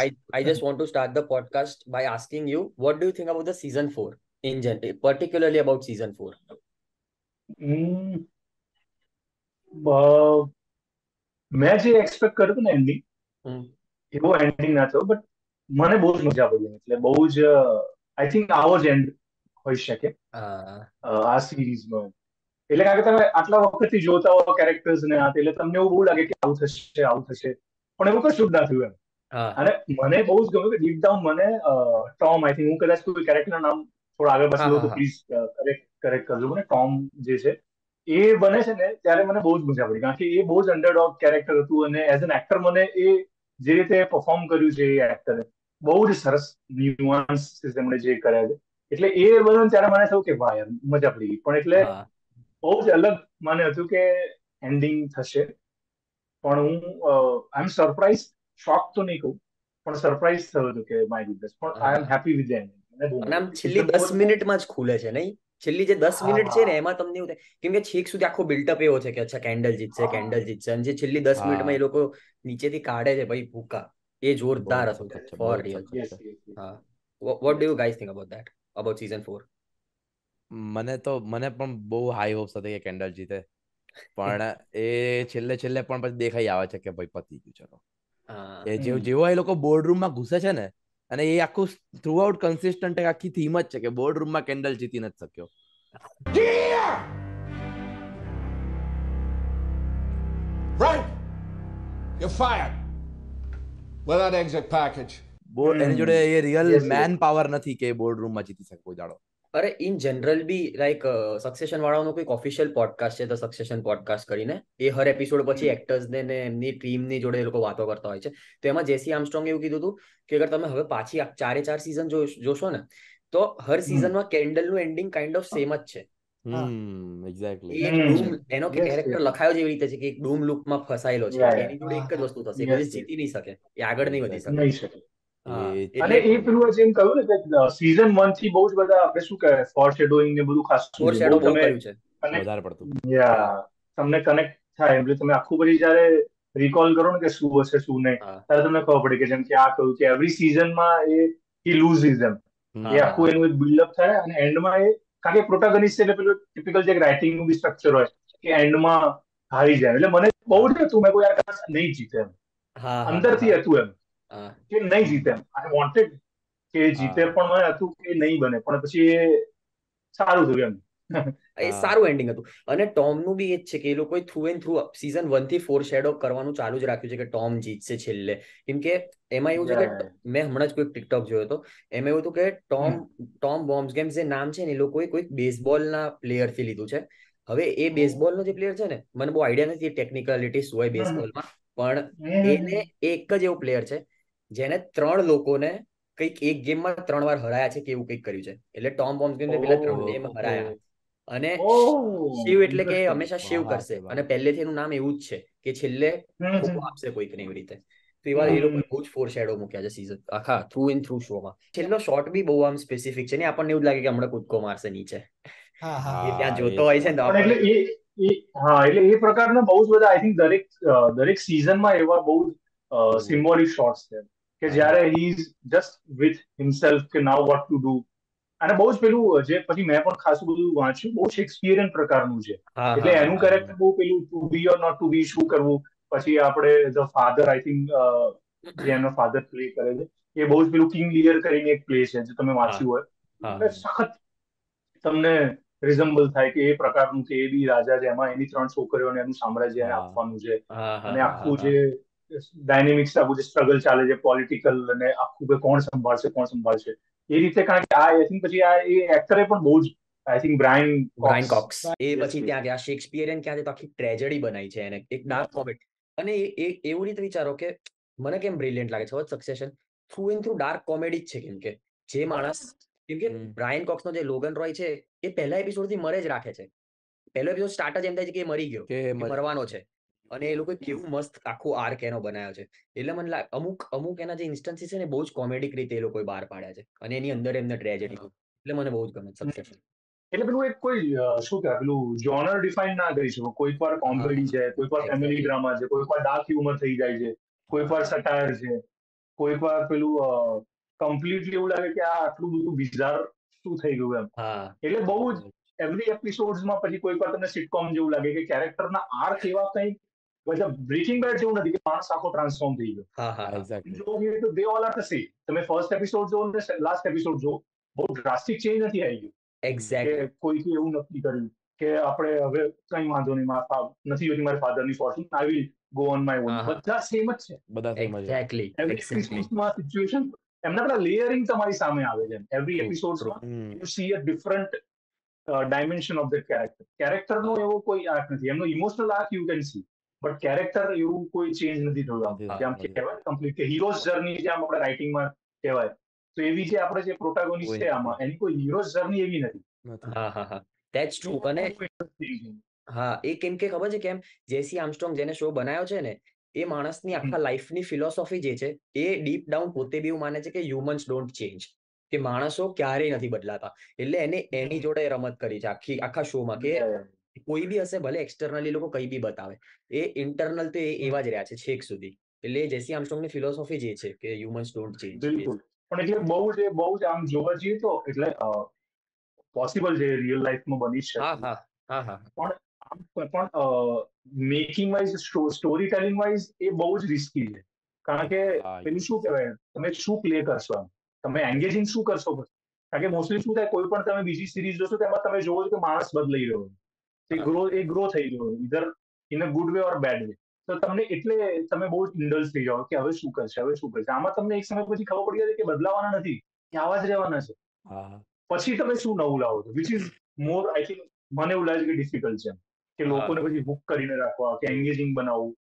I, I just want to start the podcast by asking you, what do you think about the season four in general, particularly about season four? હમ, બ- મેં જે expect કર્યું હતું ને ending એવો ending ના થયો but મને બહુ જ મજા પડી એટલે બહુ જ આઈ થિંક આવો જ એન્ડ હોઈ શકે. Uh, આ સિરીઝનો એટલે કારણ કે તમે આટલા વખતથી જોતા હો કેરેક્ટર્સ ને આ એટલે તમને એવું બહુ લાગે કે આવું થશે આવું થશે. પણ એવું કશું જ ના થયું એમ. અને મને બહુ જ ગમ્યું કે ડીપ ડાઉન મને ટોમ આઈ થિંક હું કદાચ કોઈ કેરેક્ટર નામ થોડા આગળ પાછળ તો પ્લીઝ કરેક્ટ કરેક્ટ કરજો મને. ટોમ જે છે એ બને છે ને ત્યારે મને બહુ જ મજા પડી. કારણ કે એ બહુ જ અંડરડોગ કેરેક્ટર હતું અને એઝ એન એક્ટર મને એ જે રીતે પરફોર્મ કર્યું છે એ એક્ટરે બહુ જ સરસ ન્યુઆન્સ તેમણે જે કર્યા છે. એટલે એ બધું ત્યારે મને થયું કે વાહ યાર મજા પડી ગઈ. પણ એટલે બહુ જ અલગ મને હતું કે એન્ડિંગ થશે. પણ હું આઈ એમ સરપ્રાઈઝ શોક તો નહીં કહું પણ સરપ્રાઈઝ થયો હતો કે માય ગુડનેસ પણ I am happy with ending અને આમ છેલ્લી દસ મિનિટમાં જ ખુલે છે નહીં? છેલ્લી જે દસ મિનિટ છે ને એમાં તમને એવું થાય કેમ કે છેક સુધી આખો બિલ્ટઅપ એવો છે કે અચ્છા કેન્ડલ જીતશે. કેન્ડલ જીતશે. અને જે છેલ્લી દસ મિનિટમાં એ લોકો નીચેથી કાઢે છે ભાઈ ભૂકા. એ જોરદાર હતું. For real. હા. What do you guys think about that about season four મને તો મને પણ બહુ હાઈ હોપ્સ હતી કે કેન્ડલ જીતે. પણ એ છેલ્લે છેલ્લે પણ પછી દેખાઈ આવે છે કે ભાઈ પતી ગયું ચલો. જેવ જેવો એ લોકો બોર્ડ રૂમમાં ઘૂસે છે ને અને એ આખું થ્રુ આઉટ કન્સિસ્ટન્ટ આખી થીમ જ છે કે બોર્ડ રૂમમાં કેન્ડલ જીતી નથી શક્યો Right. you're fired. Without exit package. Board એની જોડે એ રિયલ. મેન પાવર નથી કે બોર્ડ રૂમમાં જીતી શકે કોઈ દાડો અરે in general be like Succession વાળાનો કોઈક ઓફિશિયલ પોડકાસ્ટ છે ધ સક્સેશન પોડકાસ્ટ કરીને એ હર એપિસોડ પછી એક્ટર્સ ને એમની એમની ટીમની જોડે એ લોકો વાતો કરતા હોય છે. તો એમાં જેસી આમસ્ટ્રોંગ એવું કીધું હતું કે અગર તમે હવે પાછી ચારે ચાર સિઝન જોશો ને તો હર સિઝનમાં કેન્ડલનું એન્ડિંગ કાઇન્ડ ઓફ સેમ જ છે. એનો કેરેક્ટર લખાયો જેવી એવી રીતે છે કે એક ડૂમ લૂપમાં ફસાયેલો છે. એની જોડે એક જ વસ્તુ થશે. જીતી નહીં શકે એ આગળ નહીં વધી શકે. અને એ પેલું જેમ કહ્યું ને કે સીઝન વનથી બહુ જ બધા આપણે શું કહેવાય ફોર શેડોઈંગ ને બધું ખાસ ફોર શેડો કર્યું છે. વધારે પડતું. યા તમને કનેક્ટ થાય એટલે તમે આખું પછી જયારે રિકોલ કરો ને કે શું હશે શું નહીં ત્યારે તમને ખબર પડે કે જેમ કે આ કહ્યું કે એવરી સિઝનમાં એ he loses એમ. એ આખું એનું એક બિલ્ડઅપ થાય અને એન્ડમાં એ કારણ કે પ્રોટાગનિસ્ટ એટલે પેલું ટિપિકલ જે રાઇટિંગનું બી સ્ટ્રક્ચર હોય કે એન્ડમાં હારી જાય. એટલે મને બહુ જ હતું મેં કોઈ આ નહીં જીતે એમ. હા હા, હા. અંદરથી હતું એમ. હા કે નહીં જીતે આઈ વોન્ટેડ કે જીતે પણ મને હતું કે નહીં બને. પણ પછી એ સારું થયું એમ. એ સારું એન્ડિંગ હતું. અને ટોમનું બી એ જ છે કે એ લોકોએ થ્રુ એન્ડ થ્રુ સીઝન વનથી ફોર શેડો કરવાનું ચાલુ જ રાખ્યું છે કે ટોમ જીતશે છેલ્લે. કેમ કે એમાં એવું છે કે મેં હમણાં જ કોઈક ટિકટોક જોયો હતો. એમાં એવું હતું કે ટોમ ટોમ બોમ્બ્સ ગેમ્સ જે નામ છે ને એ લોકોએ કોઈક બેઝબોલના પ્લેયરથી લીધું છે. હવે એ બેઝબોલનો જે પ્લેયર છે ને મને બહુ આઈડિયા નથી ટેકનિકલિટી શું હોય બેઝબોલમાં પણ એને એક જ એવો પ્લેયર છે જેને ત્રણ લોકોને કંઈક એક ગેમમાં ત્રણ વાર હરાયા છે કે એવું કંઈક કર્યું છે. એટલે ટોમ બોમ્બ્સ પેલા ત્રણ ગેમ હરાયા. અને શિવ એટલે કે. હંમેશા શિવ કરશે. અને પહેલેથી એનું નામ એવું જ છે કે છેલ્લે આપશે કોઈક ને કોઈકને એવી રીતે. તો એવા એ લોકો બહુ જ ફોર શેડો મૂક્યા છે સીઝન આખા થ્રુ ઇન થ્રુ શોમાં છેલ્લો શોટ બી બહુ આમ સ્પેસિફિક છે. ને આપણને એવું લાગે કે હમણાં કૂદકો મારશે નીચે. ત્યાં જોતો હોય છે ને હા એટલે એ પ્રકારના બહુ જ બધા આઈ થિંક દરેક દરેક સિઝનમાં એવા બહુ બહુ. સિમ્બોલિક શોટ્સ છે. કે જ્યારે he is just with himself કે નાવ વોટ ટુ ડુ અને બહુ જ પેલું જે પછી મેં પણ ખાસું બધું વાંચ્યું બહુ શેક્સપિયરિયન પ્રકારનું છે. એટલે એનું કરેક્ટ બહુ પેલું to be or not to be શું કરવું? પછી આપણે ધ ફાધર આઈ થિંક જે એમનો ફાધર પ્લે કરે છે એ બહુ જ પેલું કિંગ લિયર કરીને એક પ્લે છે જે તમે વાંચ્યું હોય. એટલે સખત તમને રિઝમ્બલ થાય કે એ પ્રકારનું કે એ બી રાજા છે એમાં એની ત્રણ છોકરીઓને એનું સામ્રાજ્ય આપવાનું છે. અને આખું જે ડાયનેમિક્સ આખું જે સ્ટ્રગલ ચાલે છે પોલિટિકલ અને આખું કે કોણ સંભાળશે કોણ સંભાળશે. એ રીતે કારણ કે આ આઈ થિંક પછી આ એ એક્ટરે પણ બહુ જ I think Brian Brian Cox એ પછી ત્યાં ગયા શેક્સપિયરિયન ક્યાં તો આખી ટ્રેજેડી બનાવી છે એને એક ડાર્ક કોમેડી અને એ એવું રીતે વિચારો કે મને કેમ બ્રિલિયન્ટ લાગે છે Succession through and through dark comedy જ છે કેમ કે જે માણસ કેમ કે. બ્રાયન કોક્સનો જે લોગન રોય છે એ પહેલા એપિસોડથી મરે જ રાખે છે. પહેલો એપિસોડ સ્ટાર્ટ જ એમ થાય છે કે મરી ગયો મરવાનો છે. અને એ લોકો કેવું મસ્ત આખો આર્ક એનો બનાવ્યો છે. એટલે મને લાગે અમુક અમુક એના જે ઇન્સ્ટન્સીસ છે ને બહુ જ કોમેડિક રીતે એ લોકોએ બહાર પાડ્યા છે. અને એની અંદર એમને ટ્રેજેડી એટલે મને બહુ જ ગમે સક્સેશન એટલે પેલું એક કોઈ શું કહેવાય પેલું જોનર ડિફાઇન ના કરી શકો. કોઈક વાર કોમેડી છે કોઈક વાર ફેમિલી. ડ્રામા છે કોઈક વાર ડાર્ક હ્યુમર થઈ જાય છે કોઈક વાર. સટાયર છે કોઈક વાર પેલું કમ્પ્લીટલી એવું લાગે કે આ આટલું બધું બિઝાર શું થઈ ગયું એમ. હા. એટલે બહુ જ એવરી એપિસોડમાં પછી કોઈક વાર તમને સિટકોમ જેવું લાગે કે કેરેક્ટરના આર્ક એવા કંઈ મતલબ બ્રેકિંગ બેડ જેવું નથી કે માણસ આખો ટ્રાન્સફોર્મ થઈ ગયો. હા હા હા. એક્ઝેક્ટલી જો જોઈએ તો they all are the same તમે ફર્સ્ટ એપિસોડ જો ને લાસ્ટ એપિસોડ જો બહુ ડ્રાસ્ટિક ચેન્જ નથી આવી ગયું. એક્ઝેક્ટલી કોઈ એવું નક્કી કર્યું કે આપણે હવે કઈ વાંધો નહીં મારા ફા- નથી જોતી મારી ફાધરની fortune I will go on my own. બધા સેમ જ છે. બધા સેમ જ એક્ઝેક્ટલી એક્ઝેક્ટલી એપિસોડમાં સિચ્યુએશન એમના પેલા લેયરિંગ તમારી સામે આવે છે. એવરી એપિસોડ એપિસોડમાં you see a different dimension of the character કેરેક્ટરનો એવો કોઈ આર્ક નથી. એમનો emotional arc you can see but character એવું કોઈ ચેન્જ નથી થયું આમ. જેમ કહેવાય કમ્પ્લીટ કે હીરોઝ જર્ની જે આમ આપણે રાઇટિંગમાં કહેવાય. તો એવી જે આપણે જે પ્રોટાગોનિસ્ટ છે આમાં એની કોઈ હીરોઝ જર્ની એવી નથી. હા હા હા. ધેટ્સ ટ્રુ અને. હા એ કેમ કે ખબર છે કેમ? જેસી આર્મસ્ટ્રોંગ જેને શો બનાવ્યો છે ને એ માણસની આખા લાઈફની ફિલોસોફી જે છે એ ડીપ ડાઉન પોતે બી એવું માને છે કે હ્યુમન્સ ડોન્ટ ચેન્જ કે માણસો ક્યારેય નથી બદલાતા. એટલે એને એની જોડે રમત કરી છે આખી આખા શોમાં કે કોઈ બી હશે ભલે એક્સટર્નલી લોકો કઈ બી બતાવે. એ ઇન્ટરનલ તો એ એવા જ રહ્યા છે છેક સુધી. એટલે જેસી આર્મસ્ટ્રોંગની ફિલોસોફી જે છે કે હ્યુમન્સ ડોન્ટ ચેન્જ બિલકુલ. પણ એટલે બહુ જ બહુ જ આમ જોવા જઈએ તો એટલે પોસિબલ છે રિયલ લાઈફમાં બની જ હા હા. હા હા. પણ પણ making wise story telling wise એ બહુ જ રિસ્કી છે. કારણ કે પેલું શું કહેવાય? તમે શું પ્લે કરશો તમે એન્ગેજિંગ શું કરશો કારણ કે મોસ્ટલી શું થાય કોઈ પણ તમે બીજી સિરીઝ જોશો તેમાં તમે જોવો છો કે માણસ બદલાઈ રહ્યો છે. એ ગ્રો એ ગ્રો થઈ ગયો either in a good way or bad way તો તમને એટલે તમે બહુ ઇન્ડલ્સ થઈ જાઓ કે હવે શું કરશે હવે શું કરશે. આમાં તમને એક સમય પછી ખબર પડી જાય કે બદલાવાના નથી કે આવા જ રહેવાના છે. પછી તમે શું નવું લાવો છો? Which is more I think મને એવું લાગે છે કે ડિફિકલ્ટ છે કે લોકોને પછી બુક કરીને રાખવા કે એન્ગેજિંગ બનાવવું.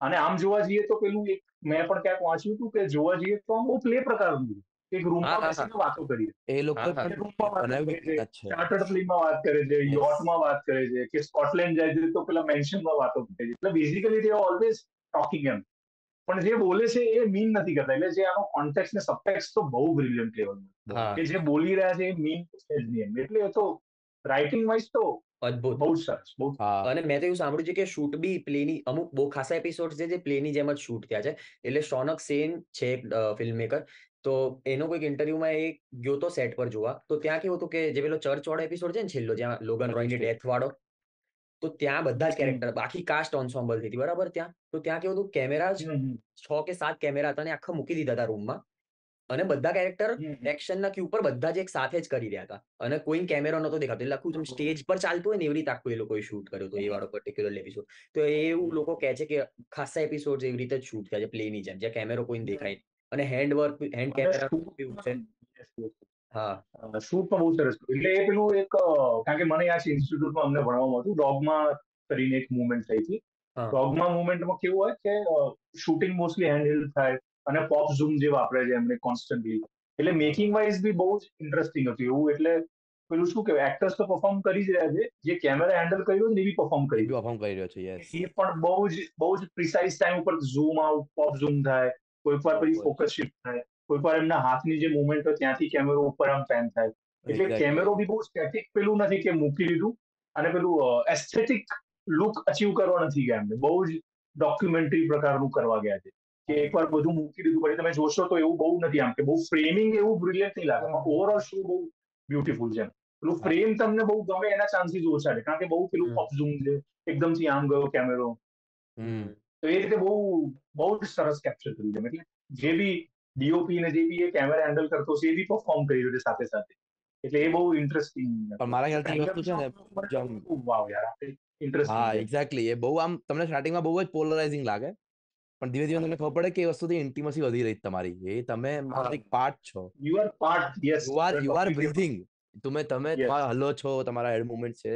અને આમ જોવા જઈએ તો પેલું એક મેં પણ ક્યાંક વાંચ્યું હતું કે જોવા જઈએ તો આમ બહુ પ્લે પ્રકારનું. એક રૂમમાં બેસીને વાતો કરીએ. એ લોકો રૂમમાં વાતો કરે છે ચાર્ટર્ડ ફિલ્મમાં વાત કરે છે. યોટમાં વાત કરે છે કે સ્કોટલેન્ડ જાય છે તો પેલા મેન્શનમાં વાતો કરે છે. એટલે બેઝિકલી તે ઓલવેઝ ટોકિંગ એમ. પણ જે બોલે છે એ મીન નથી કરતા. એટલે જે આનો કોન્ટેક્સ ને સબટેક્સ તો બહુ બ્રિલિયન્ટ લેવલનું કે જે બોલી રહ્યા છે એ મીન છે જ નહીં એટલે એ તો રાઇટિંગ વાઇઝ તો અદ્ભુત. બહુ સરસ બહુ અને મેં તો એવું સાંભળ્યું છે કે શૂટ બી પ્લેની અમુક બહુ ખાસા એપિસોડ છે જે પ્લેની જેમ જ શૂટ થયા છે. એટલે શોનક સેન છે ફિલ્મ મેકર તો એનો કોઈક ઇન્ટરવ્યુમાં એ ગયો તો સેટ પર જોવા. તો ત્યાં કેવું હતું કે જે પેલો ચર્ચ વાળો એપિસોડ છે ને છેલ્લો જ્યાં લોગન રોયની ડેથ વાળો તો ત્યાં બધા જ કેરેક્ટર આખી કાસ્ટ ઓન્સોમ્બલ હતી બરાબર ત્યાં. તો ત્યાં કેવું હતું કેમેરા છ કે સાત કેમેરા હતા ને આખા મૂકી દીધા હતા રૂમમાં અને બધા કેરેક્ટર એક્શન ના એક્શનના ક્યુ પર બધા જ એક સાથે જ કરી રહ્યા હતા. અને કોઈ કેમેરો નતો દેખાતો. એટલે આખું સ્ટેજ પર ચાલતું હોય ને એવી રીતે આખું એ લોકોએ શૂટ કર્યો હતો એ વાળો પર્ટિક્યુલર એપિસોડ તો એવું લોકો કહે છે કે ખાસા એપિસોડ એવી રીતે જ શૂટ થયા છે પ્લેની જેમ જ્યાં કેમેરો કોઈને દેખાય. અને હેન્ડ વર્ક હેન્ડ કેમેરા છે. હા. શૂટ પણ બહુ સરસ. એટલે એ પેલું એક કારણ કે મને આ ઇન્સ્ટિટ્યૂટમાં અમને ભણવામાં હતું ડોગમાં કરીને એક મુવમેન્ટ થઈ હતી. ડોગમાં મુવમેન્ટમાં કેવું હોય કે શૂટિંગ મોસ્ટલી હેન્ડ થાય અને પોપ ઝૂમ જે વાપરે છે એમને કોન્સ્ટન્ટલી એટલે મેકિંગ વાઇઝ બી બહુ જ ઇન્ટરેસ્ટિંગ હતું. એવું એટલે પેલું શું કહેવાય? એક્ટર્સ તો પરફોર્મ કરી જ રહ્યા છે. જે કેમેરા હેન્ડલ કર્યો ને એ બી પરફોર્મ કરી પરફોર્મ કરી રહ્યો છે યસ એ પણ બહુ જ બહુ જ પ્રિસાઇઝ ટાઈમ ઉપર ઝૂમ આઉટ પોપ ઝૂમ થાય. કોઈક વાર પછી ફોકસ શિફ્ટ થાય કોઈ વાર એમના હાથની જે મુવમેન્ટ હોય ત્યાંથી કેમેરો ઉપર આમ પેન થાય. એટલે કેમેરો બી બહુ સ્ટેટિક પેલું નથી કે મૂકી દીધું અને પેલું એસ્થેટિક લુક અચીવ કરવા નથી ગયા એમને. બહુ જ ડોક્યુમેન્ટરી પ્રકારનું કરવા ગયા છે. કે એકવાર બધું મૂકી દીધું પછી તમે જોશો તો એવું બહુ નથી આમ કે બહુ ફ્રેમિંગ એવું બ્રિલિયન્ટ નહીં લાગે. ઓવરઓલ શો બહુ બ્યુટીફુલ છે પેલું ફ્રેમ તમને બહુ ગમે એના ચાન્સીસ ઓછા છે. કારણ કે બહુ પેલું. ઝૂમ છે. એકદમથી આમ ગયો કેમેરો હમ. તો એ રીતે બહુ બહુ જ સરસ કેપ્ચર કર્યું છે. એટલે જે બી ડીઓપી ને જે બી એ કેમેરા હેન્ડલ કરતો છે એ બી પરફોર્મ કરી રહ્યો છે સાથે સાથે. એટલે એ બહુ ઇન્ટરેસ્ટિંગ પણ મારા ખ્યાલથી એ વસ્તુ છે ને વાવ યાર હા એક્ઝેક્ટલી એ બહુ આમ તમને સ્ટાર્ટિંગમાં બહુ જ પોલરાઇઝિંગ લાગે પણ ધીમે ધીમે તમને ખબર પડે કે એ વસ્તુથી ઇન્ટિમસી વધી રહી તમારી. એ તમે એક પાર્ટ છો. You are part yes you are you are breathing તમે તમે હલો છો તમારા હેડ મુવમેન્ટ છે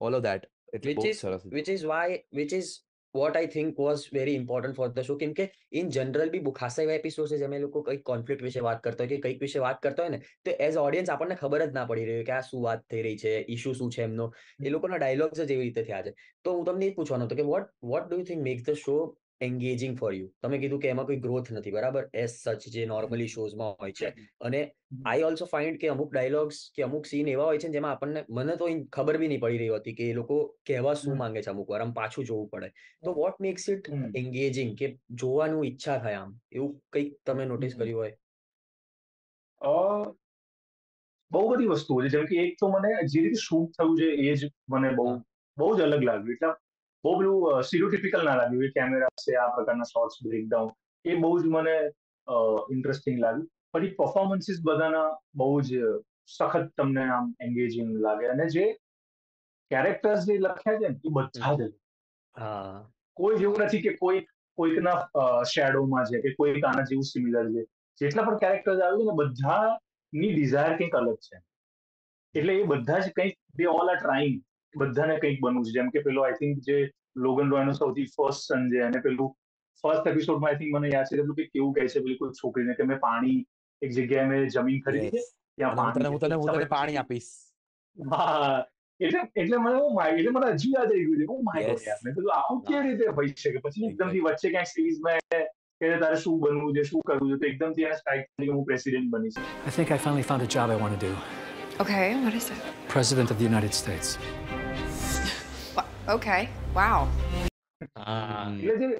ઓલ ઓફ ધેટ એટલે બહુ સરસ which is why which is what I think was very important for the show કેમ કે ઇન જનરલ બી ખાસા એવા એપિસોડ છે જેમાં એ લોકો કંઈક કોન્ફ્લિક્ટ વિશે વાત કરતા હોય કે કંઈક વિશે વાત કરતા હોય ને તો એઝ ઓડિયન્સ આપણને ખબર જ ના પડી રહી હોય કે આ શું વાત થઈ રહી છે ઇશ્યુ શું છે એમનો. એ લોકોના ડાયલોગ્સ જ એવી રીતે થયા છે. તો હું તમને એ પૂછવાનો હતો કે what what do you think make the show engaging for you તમે કીધું કે એમાં કોઈ ગ્રોથ નથી બરાબર? એઝ સચ જે નોર્મલી શોઝમાં હોય છે. અને આઈ ઓલ્સો ફાઇન્ડ કે અમુક ડાયલોગ્સ કે અમુક સીન એવા હોય છે જેમાં આપણને મને તો ખબર બી નહીં પડી રહી હતી કે એ લોકો કહેવા શું માંગે છે અમુક વાર આમ પાછું જોવું પડે. તો વોટ મેક્સ ઇટ એન્ગેજિંગ કે જોવાનું ઈચ્છા થાય આમ? એવું કંઈક તમે નોટિસ. કર્યું હોય? અ, બહુ બધી વસ્તુઓ છે. જેમ કે એક તો મને જે રીતે શૂટ થયું છે એ જ મને બહુ બહુ જ અલગ લાગ્યું. એટલે બહુ પેલું સ્ટીરિયોટિપિકલ ના લાગ્યું. એ કેમેરા છે આ પ્રકારના શોર્ટ્સ બ્રેકડાઉન એ બહુ જ મને ઇન્ટરેસ્ટિંગ લાગ્યું. પછી પરફોર્મન્સીસ બધાના બહુ જ સખત તમને આમ એન્ગેજિંગ લાગે. અને જે કેરેક્ટર્સ જે લખ્યા છે ને એ બધા જ કોઈ જેવું નથી કે કોઈ કોઈકના શેડોમાં છે કે કોઈક આના જેવું સિમિલર છે. જેટલા પણ કેરેક્ટર્સ આવ્યું ને બધાની ડિઝાયર કંઈક અલગ છે. એટલે એ બધા જ કંઈક દે ઓલ આર ટ્રાઇંગ બધાને કંઈક બનવું છે. જેમ કે પેલો આઈ થિંક જે લોગન રોયનો સૌથી ફર્સ્ટ સન છે અને પેલું ફર્સ્ટ એપિસોડમાં આઈ થિંક મને યાદ છે કે કેવું કહે છે પેલી કોઈ છોકરીને કે મેં પાણી એક જગ્યાએ મેં જમીન ખરીદી છે ત્યાં અને હું તને હું તને પાણી આપીશ. હા. એટલે એટલે મને એટલે મને હજી યાદ રહી ગયું છે. ઓ માય ગોડ યાર. મેં કીધું આવું કેવી રીતે હોય શકે? પછી એકદમથી વચ્ચે ક્યાંક સિરીઝમાં કે તારે શું બનવું છે શું કરવું છે? તો એકદમથી એને સ્ટ્રાઇક થઈ કે હું પ્રેસિડેન્ટ બનીશ. I think I finally found a job I want to do. Okay, what is it? President of the United States. હા હમ. એટલે જે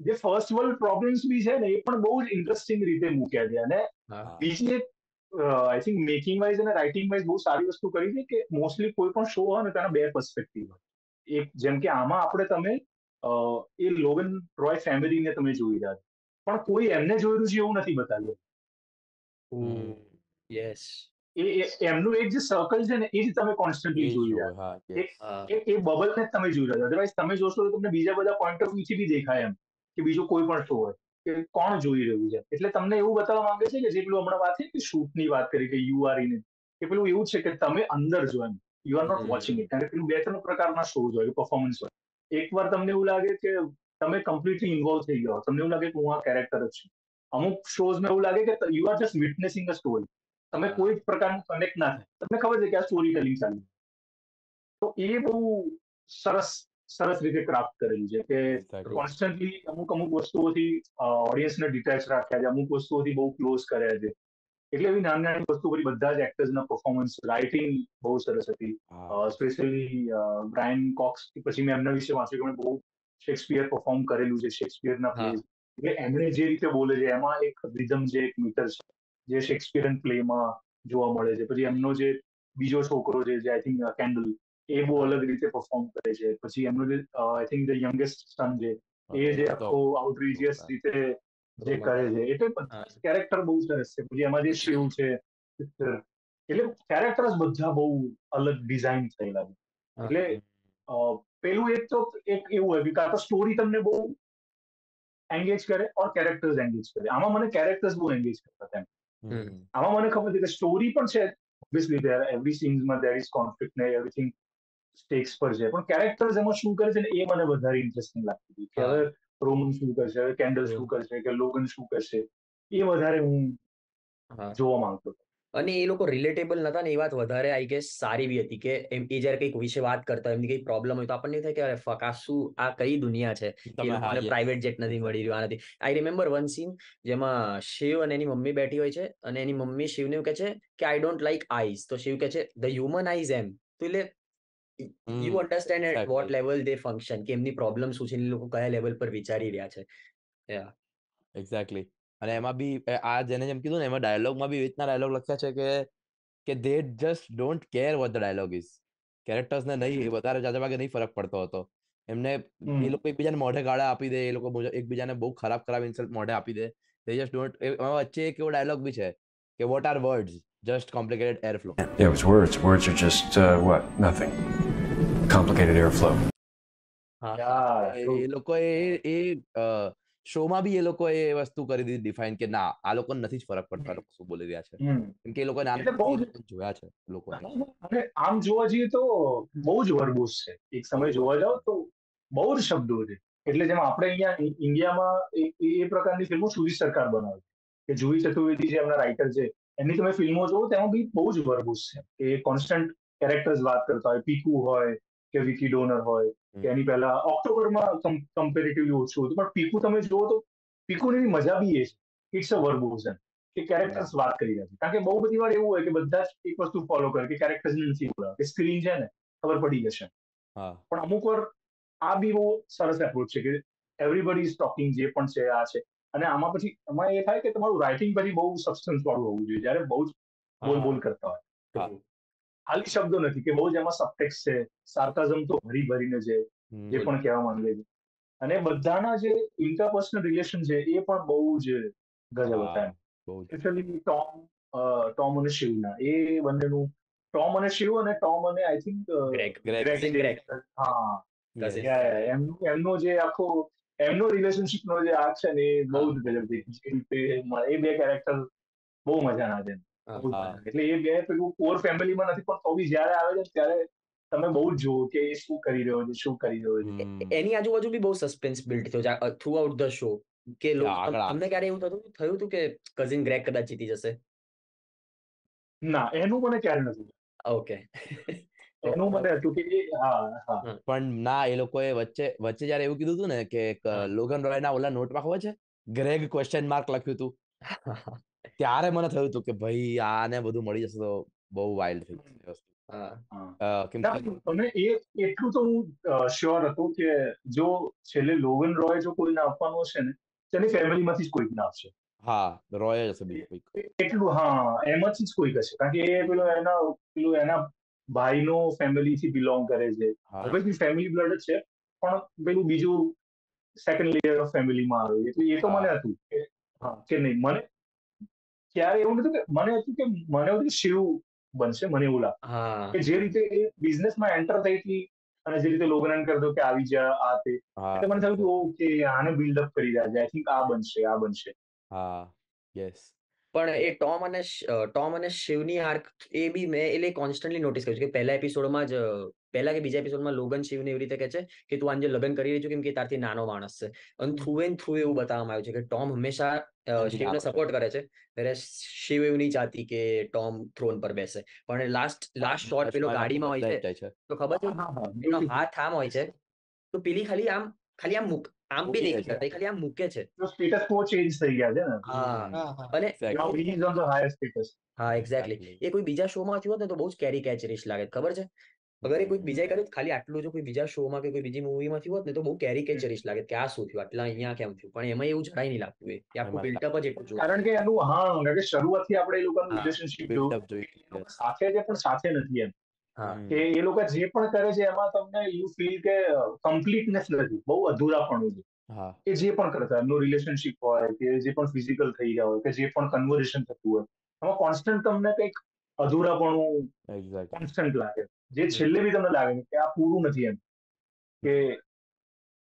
જે ફર્સ્ટ વર્લ્ડ પ્રોબ્લેમ્સ બી છે ને એ પણ બહુ જ ઇન્ટરેસ્ટિંગ રીતે મૂક્યા છે. અને બીજી એક આઈ થિંક મેકિંગ વાઇઝ અને રાઇટિંગ વાઇઝ બહુ સારી વસ્તુ કરી છે કે મોસ્ટલી કોઈ પણ શો હોય ને તેના બે પર્સપેક્ટિવ હોય. એક જેમ કે આમાં આપણે તમે એ લોગન રોય ફેમિલીને તમે જોઈ રહ્યા છો. પણ કોઈ એમને જોયેલું છે એવું નથી બતાવ્યું. યસ એ એમનું એક જે સર્કલ છે ને એ જ તમે કોન્સ્ટન્ટલી એક-. હા એ એ બબલ ને તમે જોઈ રહ્યા છો. અધરવાઇઝ તમે જોશો તો તમને બીજા બધા પોઈન્ટ ઓફ વ્યૂથી બી દેખાય એમ કે બીજો કોઈ પણ શો હોય કે કોણ જોઈ રહ્યું છે. એટલે તમને એવું બતાવવા માંગે છે કે જે પેલું હમણાં વાત કે શૂટની વાત કરી કે યુ આર ઇન કે પેલું એવું છે કે તમે અંદર જો એમ. You are not watching it કારણ કે પેલું બે ત્રણ પ્રકારના શોઝ હોય પરફોર્મન્સ હોય. એકવાર તમને એવું લાગે કે તમે કમ્પ્લીટલી ઇન્વોલ્વ થઈ ગયો તમને એવું લાગે કે હું આ કેરેક્ટર જ છું. અમુક શોઝમાં એવું લાગે કે you are just witnessing a story તમે કોઈ જ પ્રકારનું કનેક્ટ ના થાય. તમને ખબર છે કે આ સ્ટોરી ટેલિંગ ચાલી તો એ બહુ સરસ સરસ રીતે ક્રાફ્ટ કરેલું છે કે. કોન્સ્ટન્ટલી અમુક અમુક વસ્તુઓથી ઓડિયન્સને ડિટેચ રાખ્યા છે અમુક વસ્તુઓથી બહુ ક્લોઝ કર્યા છે. એટલે એવી નાની નાની વસ્તુ બધી બધા જ એક્ટર્સના પરફોર્મન્સ રાઇટિંગ બહુ સરસ હતી. સ્પેશિયલી બ્રાયન કોક્સ પછી મેં એમના વિશે વાંચ્યું કે એમણે બહુ શેક્સપિયર પરફોર્મ કરેલું છે શેક્સપિયરના. પ્લેઝ એટલે એમણે જે રીતે બોલે છે એમાં એક રિધમ છે એક મીટર છે. જે શેક્સપિયરન પ્લેમાં જોવા મળે છે. પછી એમનો જે બીજો છોકરો છે જે આઈ થિંક કેન્ડલ એ બહુ અલગ રીતે પરફોર્મ કરે છે. પછી એમનો જે I think the youngest son છે એ જે આખો આઉટરીજિયસ રીતે જે કરે છે. એટલે કેરેક્ટર બહુ સરસ છે. પછી એમાં જે શિવ છે એટલે કેરેક્ટર્સ બધા બહુ અલગ ડિઝાઇન થયેલા છે. એટલે પેલું એક તો એક એવું હોય કે તો સ્ટોરી તમને બહુ એન્ગેજ કરે ઓર કેરેક્ટર્સ એન્ગેજ કરે. આમાં મને કેરેક્ટર્સ બહુ એન્ગેજ કરતા હતા. આમાં મને ખબર છે કે સ્ટોરી પણ છે ઓબ્વિયસલી દેર એવરી સીન્સમાં દેર ઇઝ કોન્ફ્લિક્ટ ને એવરીથિંગ સ્ટેક્સ પર છે. પણ કેરેક્ટર્સ એમાં શું કરે છે ને એ મને વધારે ઇન્ટરેસ્ટિંગ લાગતી હતી કે હવે રોમન શું કરશે હવે કેન્ડલ શું કરશે કે લોગન શું કરશે એ વધારે હું. જોવા માંગતો હતો. અને એ લોકો રિલેટેબલ નતા ને એ વાત વધારે આઈ ગેસ સારી બી હતી કે એમ એ જયારે કંઈક વિશે વાત કરતા એમની કઈ પ્રોબ્લેમ હોય તો આપણને થાય કે અરે ફકા આ શું આ કઈ દુનિયા છે? એ. પ્રાઇવેટ જેટ નથી મળી રહ્યું આ નથી આઈ રિમેમ્બર વન સીન જેમાં શિવ અને એની મમ્મી બેઠી હોય છે અને એની મમ્મી શિવને એવું કહે છે કે આઈ ડોન્ટ લાઈક આઈઝ તો શિવ કહે છે ધ હ્યુમન આઈઝ એમ. તો એટલે you understand at what level they function કે એમની પ્રોબ્લેમ શું છે એ લોકો કયા લેવલ પર વિચારી રહ્યા છે. એક્ઝેક્ટલી અને એમાં બી આ જેને જેમ કીધું ને એમાં ડાયલોગમાં બી રીતના ડાયલોગ લખ્યા છે કે કે they just don't care what the dialogue is કેરેક્ટર્સને નહીં વધારે જાજા ભાગે નહીં ફરક પડતો હતો. એમને એ લોકો એકબીજાને મોઢે ગાળા આપી દે એ લોકો એકબીજાને બહુ ખરાબ ખરાબ ઇન્સલ્ટ મોઢે આપી દે. દે જસ્ટ ડોન્ટ એમાં વચ્ચે એક એવો ડાયલોગ બી છે કે what are words just complicated airflow Yeah, it words. Words. Are just, uh, what? Nothing. Complicated હા. એ લોકો એ એ શોમાં બી એ લોકો એ વસ્તુ કરી દીધી ડિફાઇન કે ના આ લોકો નથી જ ફરક પડતા લોકો શું બોલી રહ્યા છે. કેમ કે એ લોકોને જોયા છે લોકો અને આમ જોવા જઈએ તો બહુ જ વર્બોસ છે. એક સમય જોવા જાવ તો બહુ જ શબ્દો છે. એટલે જેમ આપણે અહીંયા ઇન્ડિયામાં એ પ્રકારની ફિલ્મો સુધી સરકાર બનાવે કે જુહી ચતુર્વેદી જે એમના રાઇટર છે એમની તમે ફિલ્મો જોવો તેમાં બી બહુ જ વર્બોસ છે. કે કોન્સ્ટન્ટ કેરેક્ટર્સ વાત કરતા હોય. પીકુ હોય કે વિકી ડોનર હોય કે. એની પહેલા ઓક્ટોબરમાં કમ્પેરેટિવલી ઓછું હતું. પણ પીકુ તમે જુઓ તો પીકુની મજા બી એ છે ઇટ્સ અ વર્બોઝન કે કેરેક્ટર્સ વાત કરી રહ્યા છે. કારણ કે બહુ બધી વાર એવું હોય કે બધા જ એક વસ્તુ ફોલો કરે કે કેરેક્ટર્સ નથી બોલાવે કે સ્ક્રીન છે ને ખબર પડી જશે. પણ અમુક વાર આ બી બહુ સરસ એપ્રોચ છે કે એવરીબડી ઇઝ ટોકિંગ જે પણ છે આ છે. અને આમાં પછી એમાં એ થાય કે તમારું રાઇટિંગ પછી બહુ સબસ્ટન્સ વાળું હોવું જોઈએ. જ્યારે બહુ જ બોલ બોલ કરતા હોય. ખાલી શબ્દો નથી કે બહુ જ એમાં સબટેક્સ છે. સાર્કાઝમ તો ભરી ભરીને છે. જે પણ કહેવા માંગે છે. અને બધાના જે ઇન્ટરપર્સનલ રિલેશન છે એ પણ બહુ જ ગજબ હતા સ્પેશિયલી ટોમ ટોમ અને શિવના. એ બંનેનું ટોમ અને શિવ અને ટોમ અને આઈ થિંક. Greg. હા. એમનું એમનો જે આખો એમનો રિલેશનશિપ નો જે આર્ક છે ને એ બહુ જ ગજબ છે. એ બે કેરેક્ટર બહુ મજાના છે. એટલે એ બે પેલું કોર ફેમિલીમાં નથી પણ તો બી જ્યારે આવે છે ત્યારે તમે બહુ જ જુઓ કે એ શું કરી રહ્યો છે શું કરી રહ્યો છે. એની આજુબાજુ બી બહુ સસ્પેન્સ બિલ્ડ થયો છે થ્રુ આઉટ ધ શો કે તમને ક્યારે એવું થતું થયું હતું કે કઝિન ગ્રેગ કદાચ જીતી જશે? ના એનું મને ક્યારે નથી. ઓકે. એનું મને હતું કે હા હા. પણ ના એ લોકોએ વચ્ચે વચ્ચે જયારે એવું કીધું હતું ને કે. લોગન રોયના ઓલા નોટમાં ખબર છે? ગ્રેગ ક્વેશ્ચન માર્ક લખ્યું હતું. ત્યારે મને થયું હતું કે ભાઈ આને બધું મળી જશે તો બહુ વાઇલ્ડ થઈ જશે અને એ એટલું તો હું શ્યોર હતું કે જો છેલ્લે લોગન રોય જો કોઈને આપવાનો છે ને તેની ફેમિલીમાંથી જ કોઈકને આપશે. હા રોય જ હશે બીજું એટલું હા એમાંથી જ કોઈક હશે. કારણ કે એ પેલો એના પેલું એના ભાઈનો ફેમિલીથી બિલોંગ કરે છે. ઓબ્વિયસલી ફેમિલી બ્લડ છે પણ પેલું બીજું સેકન્ડ લેયર ઓફ ફેમિલીમાં આવે એટલે એ તો મને હતું કે હા કે નહીં મને ક્યારે એવું નતું કે મને હતું કે મને હતું કે શિવ બનશે મને એવું લાગે. કે જે રીતે એ બિઝનેસમાં એન્ટર થઈ હતી અને જે રીતે લોગન કરતો કે આવી જા આ તે એટલે મને થયું કે ઓકે આને બિલ્ડઅપ કરી રહ્યા છે. આઈ થિંક આ બનશે આ બનશે. હા. યસ પણ એ ટોમ અને ટોમ અને શિવની આર્ક એ બી મેં એટલે કોન્સ્ટન્ટલી નોટિસ કર્યું છે કે પહેલા એપિસોડમાં જ પહેલા કે બીજા એપિસોડમાં લોગન શિવને એવી રીતે કહે છે કે તું આજે લગ્ન કરી રહી છું કેમ કે તારથી નાનો માણસ છે. અને થ્રુ એન્ડ થ્રુ એવું બતાવવામાં આવ્યું છે કે ટોમ હંમેશા શિવને સપોર્ટ કરે છે. ત્યારે શિવ એવું નહીં ચાહતી કે ટોમ થ્રોન પર બેસે. પણ લાસ્ટ લાસ્ટ શોટ પેલો ગાડીમાં હોય છે તો ખબર છે? હા, હા, એનો હાથ આમ હોય છે તો પેલી ખાલી આમ ખાલી આમ મૂક આમ બી નહીં કરતા ખાલી આમ મૂકે છે. તો સ્ટેટસ કો ચેન્જ થઈ ગયા છે ને. હા. અને Exactly. Now he is on the higher status હા એક્ઝેક્ટલી એ કોઈ બીજા શોમાં થયું હોત ને તો બહુ જ કેરી કેચરીશ લાગે. ખબર છે? અગર એ કોઈ બીજાએ કર્યું ખાલી આટલું જો કોઈ બીજા શોમાં કે કોઈ બીજી મૂવીમાંથી હોત ને તો બહુ કેરી કેચરીશ લાગે કે આ શું થયું? આટલા અહીંયા કેમ થયું? પણ એમાં એવું જરાય નહીં લાગતું એ. આખું બિલ્ડઅપ જ એટલું. કારણ કે એનું હા કારણ કે શરૂઆતથી આપણે એ લોકોનું રિલેશનશિપ સાથે છે પણ સાથે નથી એમ. કે એ લોકો જે પણ કરે છે એમાં તમને યુ ફીલ કે કમ્પ્લીટનેસ નથી બહુ અધૂરાપણું છે. કે જે પણ કરતા એમનું રિલેશનશિપ હોય કે જે પણ ફિઝિકલ થઈ ગયા હોય કે જે પણ કન્વર્ઝેશન થતું હોય એમાં કોન્સ્ટન્ટ તમને કંઈક અધૂરાપણું કોન્સ્ટન્ટ લાગે. જે છેલ્લે બી તમને લાગે કે આ પૂરું નથી એમ. કે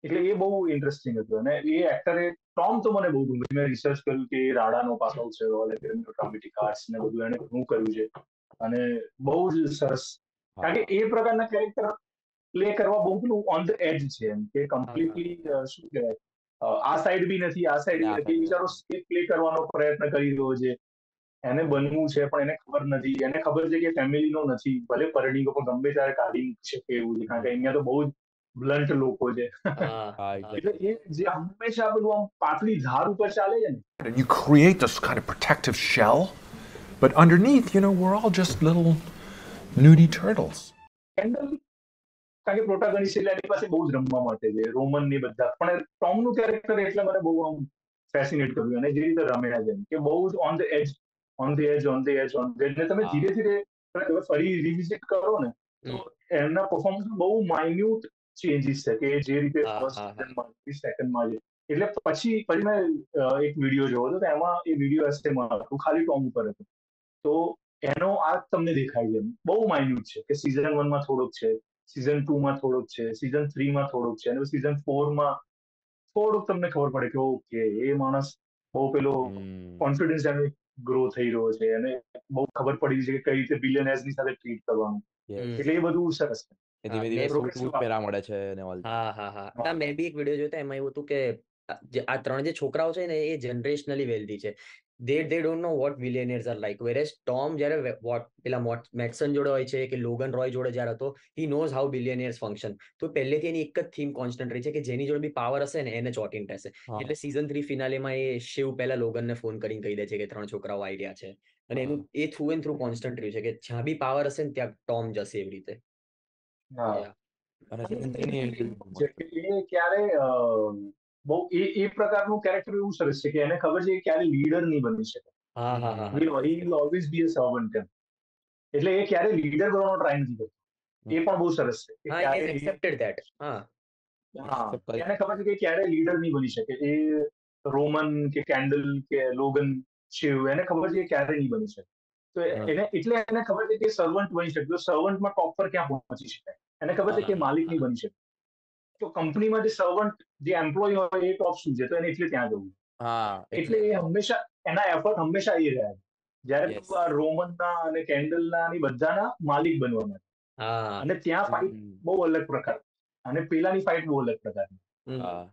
એટલે એ બહુ ઇન્ટરેસ્ટિંગ હતું અને એ એક્ટરે ટોમ તો મને બહુ ગમ્યું. મેં રિસર્ચ કર્યું કે એ રાડાનો પાસો છે ઓલ ડ્રામેટિક આર્ટ્સ ને બધું એને ઘણું કર્યું છે. અને બહુ જ સરસ. કારણ કે એ પ્રકારના કેરેક્ટર પ્લે કરવા બહુ પેલું ઓન ધ એજ છે એમ કે કમ્પ્લીટલી શું કહેવાય? આ સાઈડ બી નથી આ સાઈડ બી નથી. બિચારો પ્લે કરવાનો પ્રયત્ન કરી રહ્યો છે. એને બનવું છે પણ એને ખબર નથી. એને ખબર છે કે ફેમિલીનો નથી. ભલે પરણી ગયો પણ ગમે ત્યારે કાઢી મૂકી શકે એવું છે. કારણ કે અહીંયા તો બહુ જ બ્લન્ટ લોકો છે. હા હા, હા. એટલે એ જે હંમેશા પેલું આમ પાતળી ધાર ઉપર ચાલે છે ને. And you create this kind of protective shell, but underneath, you know, we're all just little nudie turtles. Kendall કારણ કે પ્રોટાગનિસ્ટ એટલે એની પાસે બહુ જ રમવા માટે છે. રોમન ને બધા. પણ ટોમનું કેરેક્ટર એટલે મને બહુ આમ ફેસિનેટ કર્યું અને જે રીતે રમ્યા છે કે બહુ જ on the edge on the edge on the edge on the edge તમે ધીરે ધીરે ફરી રિવિઝિટ કરો ને તો એમના પરફોર્મન્સ બહુ માઇન્યુટ ચેન્જીસ છે કે જે રીતે ફર્સ્ટ સેકન્ડમાં છે એટલે પછી પછી મેં એક વીડિયો જોયો હતો તો એમાં એ વીડિયો એસ્ટેમાં હતું ખાલી ટોમ ઉપર હતું. તો એનો આ તમને દેખાય છે. બહુ માઇન્યુટ છે કે સિઝન વનમાં થોડોક છે સિઝન ટુ માં થોડોક છે સિઝન થ્રી માં થોડોક છે અને સિઝન ફોરમાં થોડુંક તમને ખબર પડે કે ઓકે એ માણસ બહુ પેલો કોન્ફિડન્સ એને ગ્રો થઈ રહ્યો છે અને બહુ ખબર પડી છે કે કઈ રીતે બિલિયનર્સની સાથે ટ્રીટ કરવાનું. એટલે એ બધું સરસ છે. એ ધીમે ધીમે પહેરા મળે છે ને ઓલ હા હા હા. મેં બી એક વીડિયો જોયો તો એમાં એવું હતું કે આ આ ત્રણ જે છોકરાઓ છે ને એ જનરેશનલી વેલ્ધી છે. They they don't know what billionaires are like. Whereas tom જ્યારે વોટ પેલા મેટસન જોડે હોય છે કે લોગન રોય જોડે જ્યારે હતો he knows how billionaires function તો પહેલેથી એની એક જ થીમ કોન્સ્ટન્ટ રહી છે કે જેની જોડે બી પાવર હશે ને એને ચોટીન રહેશે. એટલે સીઝન થ્રી ફિનાલેમાં એ શિવ પહેલા લોગનને ફોન કરીને કહી દે છે કે ત્રણ છોકરાઓ આવી રહ્યા છે. અને એનું એ થ્રુ એન્ડ થ્રુ કોન્સ્ટન્ટ રહ્યું છે કે જ્યાં બી પાવર હશે ને ત્યાં ટોમ જશે એવી રીતે. હા. અને ની ક્યારે બહુ એ એ પ્રકારનું કેરેક્ટર એવું સરસ છે કે એને ખબર છે કે ક્યારે લીડર નહીં બની શકે. હા હા હા હા. He will always be a servant એટલે એ ક્યારે લીડર બનવાનો ટ્રાય નથી કરતો. એ પણ બહુ સરસ છે હા એ એ- accepted હા. હા. એને ખબર છે કે ક્યારે લીડર નહીં બની શકે. એ રોમન કે કેન્ડલ કે લોગન શિવ એને ખબર છે કે ક્યારે નહીં બની શકે. તો એને એટલે એને ખબર છે કે સર્વન્ટ બની શકે. તો સર્વન્ટમાં ટોપ પર ક્યાં પહોંચી શકાય? એને ખબર છે કે માલિક નહીં બની શકે. તો કંપનીમાં જે સર્વન્ટ જે એમ્પ્લોય હોય એ ટોપ શું છે તો એને એટલે ત્યાં જવું. હા એટલે એ હંમેશા એના એફર્ટ હંમેશા એ રહ્યા જયારે. આ રોમનના અને કેન્ડલના અને બધાના માલિક બનવાના હા. અને ત્યાં ફાઇટ બહુ અલગ પ્રકાર. અને પેલાની ફાઇટ બહુ અલગ પ્રકારની હમ.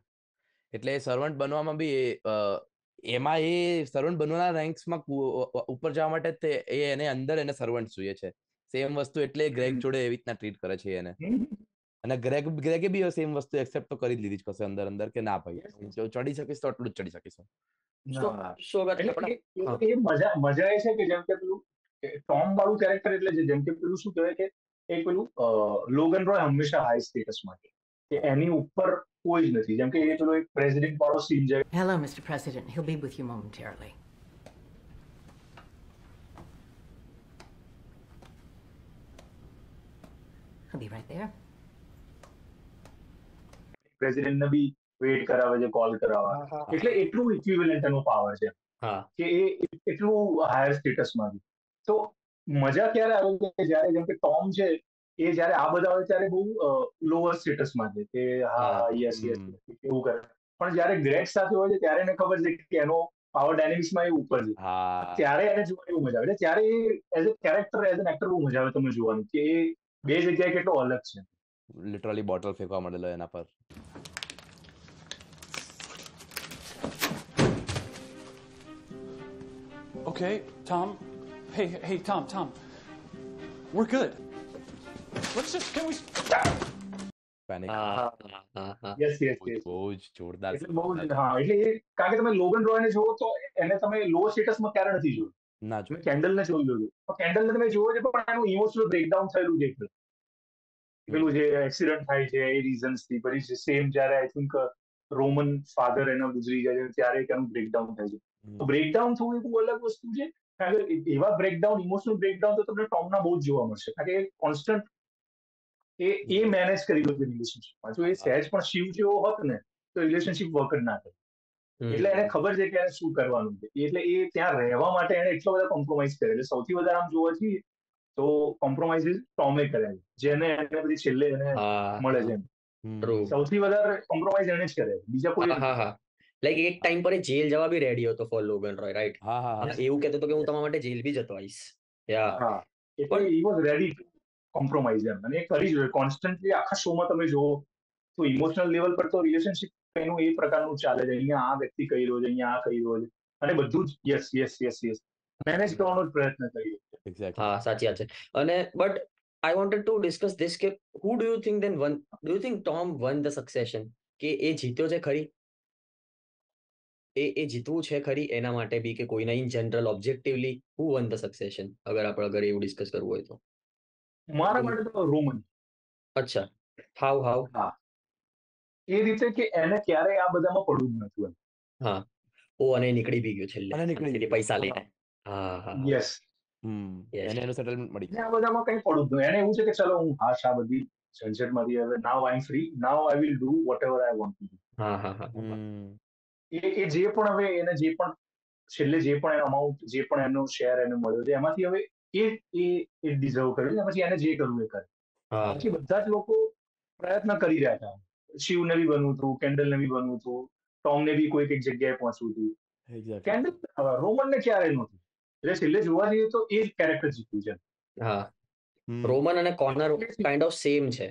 એટલે સર્વન્ટ બનવામાં બી એ, અ, એમાં એ સર્વન્ટ બનવાના રેન્ક્સમાં ઉપર જવા માટે તે એ એને અંદર એને સર્વન્ટ જોઈએ છે. સેમ વસ્તુ એટલે ગ્રેગ જોડે એવી રીતના ટ્રીટ કરે છે એને. અને ગ્રેગ ગ્રેગે બી સેમ વસ્તુ એક્સેપ્ટ તો કરી જ લીધી જ કશે અંદર અંદર કે ના ભાઈ જો ચડી શકીશ તો આટલું જ ચડી શકીશ મજા મજા એ છે કે જેમ કે પેલું ટોમ વાળું કેરેક્ટર એટલે છે જેમ કે પેલું શું કહેવાય કે એ પેલું લોગન રોય હંમેશા હાઈ સ્ટેટસ માટે કે એની ઉપર કોઈ જ નથી જેમ કે એ પેલો એક પ્રેસિડેન્ટ વાળો સીન છે Hello, Mr. President. He'll be with you momentarily. He'll be right there. પ્રેસિડેન્ટને બી વેઇટ કરાવે છે કોલ કરાવવા એટલે એટલું ઇક્વિવેલન્ટ એનો પાવર છે. કે એ એટલું હાયર સ્ટેટસમાં છે. તો મજા ક્યારે આવે કે જ્યારે જેમ કે ટોમ છે એ જ્યારે આ બધા હોય ત્યારે બહુ લોઅર સ્ટેટસમાં છે કે હા હા. યસ યસ એવું કરે. પણ જ્યારે ગ્રેટ સાથે હોય છે ત્યારે એને ખબર છે કે એનો પાવર ડાયનેમિક્સમાં એ ઉપર છે. ત્યારે એને જોવાની બહુ મજા આવે. છે ત્યારે as a character as an actor બહુ મજા આવે તમને જોવાની કે એ બે જગ્યાએ કેટલો અલગ છે. લિટરલી બોટલ ફેંકવા મળેલો એના પર. Okay, Tom. Hey, hey, Tom, Tom. We're good. Let's just, can we. Panic હા હા હા હા યસ યસ યસ બહુ જ જોરદાર એટલે બહુ જ હા એટલે એ કારણ કે તમે લોગન રોયને જુઓ તો એને તમે લો સ્ટેટસમાં ક્યારે નથી જોયું ના તમે જો કેન્ડલને જોઈ લો છો તો કેન્ડલને તમે જુઓ છો પણ એનું ઇમોશનલ બ્રેકડાઉન થયેલું છે એટલે. પેલું જે એક્સિડન્ટ થાય છે એ રીઝન્સથી પછી સેમ જ્યારે આઈ થિંક રોમન ફાધર એના ગુજરી જાય છે ત્યારે એક એનું બ્રેકડાઉન થાય છે તો બ્રેકડાઉન થવું એ બહુ અલગ વસ્તુ છે. કારણ કે એવા બ્રેકડાઉન ઇમોશનલ બ્રેકડાઉન તો તમને ટોમના બહુ જ જોવા મળશે. કારણ કે કોન્સ્ટન્ટ એ એ મેનેજ કરી લો છે જો એ સહેજ પણ શિવ જેવો હોત ને તો રિલેશનશિપ વર્ક જ ના થાય. એટલે એને ખબર છે કે એને શું કરવાનું છે. એટલે એ ત્યાં રહેવા માટે એને એટલો બધા કોમ્પ્રોમાઇઝ કરે. એટલે સૌથી વધારે આમ જોવા છીએ તો કોમ્પ્રોમાઇઝ ટોમે કરે જેને એને બધી છેલ્લે એને મળે છે. સૌથી વધારે કોમ્પ્રોમાઇઝ એને જ કરે. બીજા કોઈ લાઈક એક ટાઈમ પર જેલ જવા બી રેડી હતો ફોર લોગન રોય રાઈટ હા હા એવું કહેતો હતો કે હું તમારા માટે જેલ બી જતો આવીશ યા એ પણ he was ready to compromise એમ. અને એ કરી જોઈએ કોન્સ્ટન્ટલી આખા શોમાં તમે જુઓ તો ઇમોશનલ લેવલ પર તો રિલેશનશિપ એનું એ પ્રકારનું ચાલે છે. અહીંયા આ વ્યક્તિ કહી રહ્યો છે અહીંયા આ કહી રહ્યો છે. અને બધું જ yes yes yes yes manage કરવાનો જ પ્રયત્ન કર્યો રહ્યો હા સાચી વાત છે. અને but I wanted to discuss this કે who do you think then won do you think Tom won the Succession કે એ જીત્યો છે ખરી? એ એ જીતવું છે ખરી એના માટે બી કે કોઈના in general objectively who won the succession અગર આપણે અગર એવું ડિસ્કસ કરવું હોય તો. મારા માટે તો રોમન. અચ્છા. હાવ હાવ હા. એ રીતે કે એને ક્યારેય આ બધામાં પડવું જ નતું એમ. હા. ઓ અને નીકળી બી ગયો છેલ્લે. અને નીકળી ગયો. પૈસા લઈને. હા. હા યસ હમ. એને એનું સેટલમેન્ટ મળી આ બધામાં કઈ પડવું જ નતું એને એવું છે કે ચલો હું હાશ આ બધી ઝંઝટમાંથી હવે now I am free now I will do whatever I want to હા હા. હા એ એ જે પણ હવે એને જે પણ છેલ્લે જે પણ એનો અમાઉન્ટ જે પણ એનો શેર એને મળ્યો છે એમાંથી હવે એ એ એ ડિઝર્વ કર્યું છે પછી એને જે કરવું એ કરે હા. બાકી બધા જ લોકો પ્રયત્ન કરી રહ્યા હતા. શિવને બી બનવું હતું કેન્ડલને બી બનવું હતું ટોમને બી કોઈક એક જગ્યાએ પહોંચવું હતું. કેન્ડલ રોમનને ક્યારે નહોતું. એટલે છેલ્લે જોવા જઈએ તો એ જ કેરેક્ટર જીત્યું છે. હા. રોમન અને કોર્નર કાઇન્ડ ઓફ સેમ છે.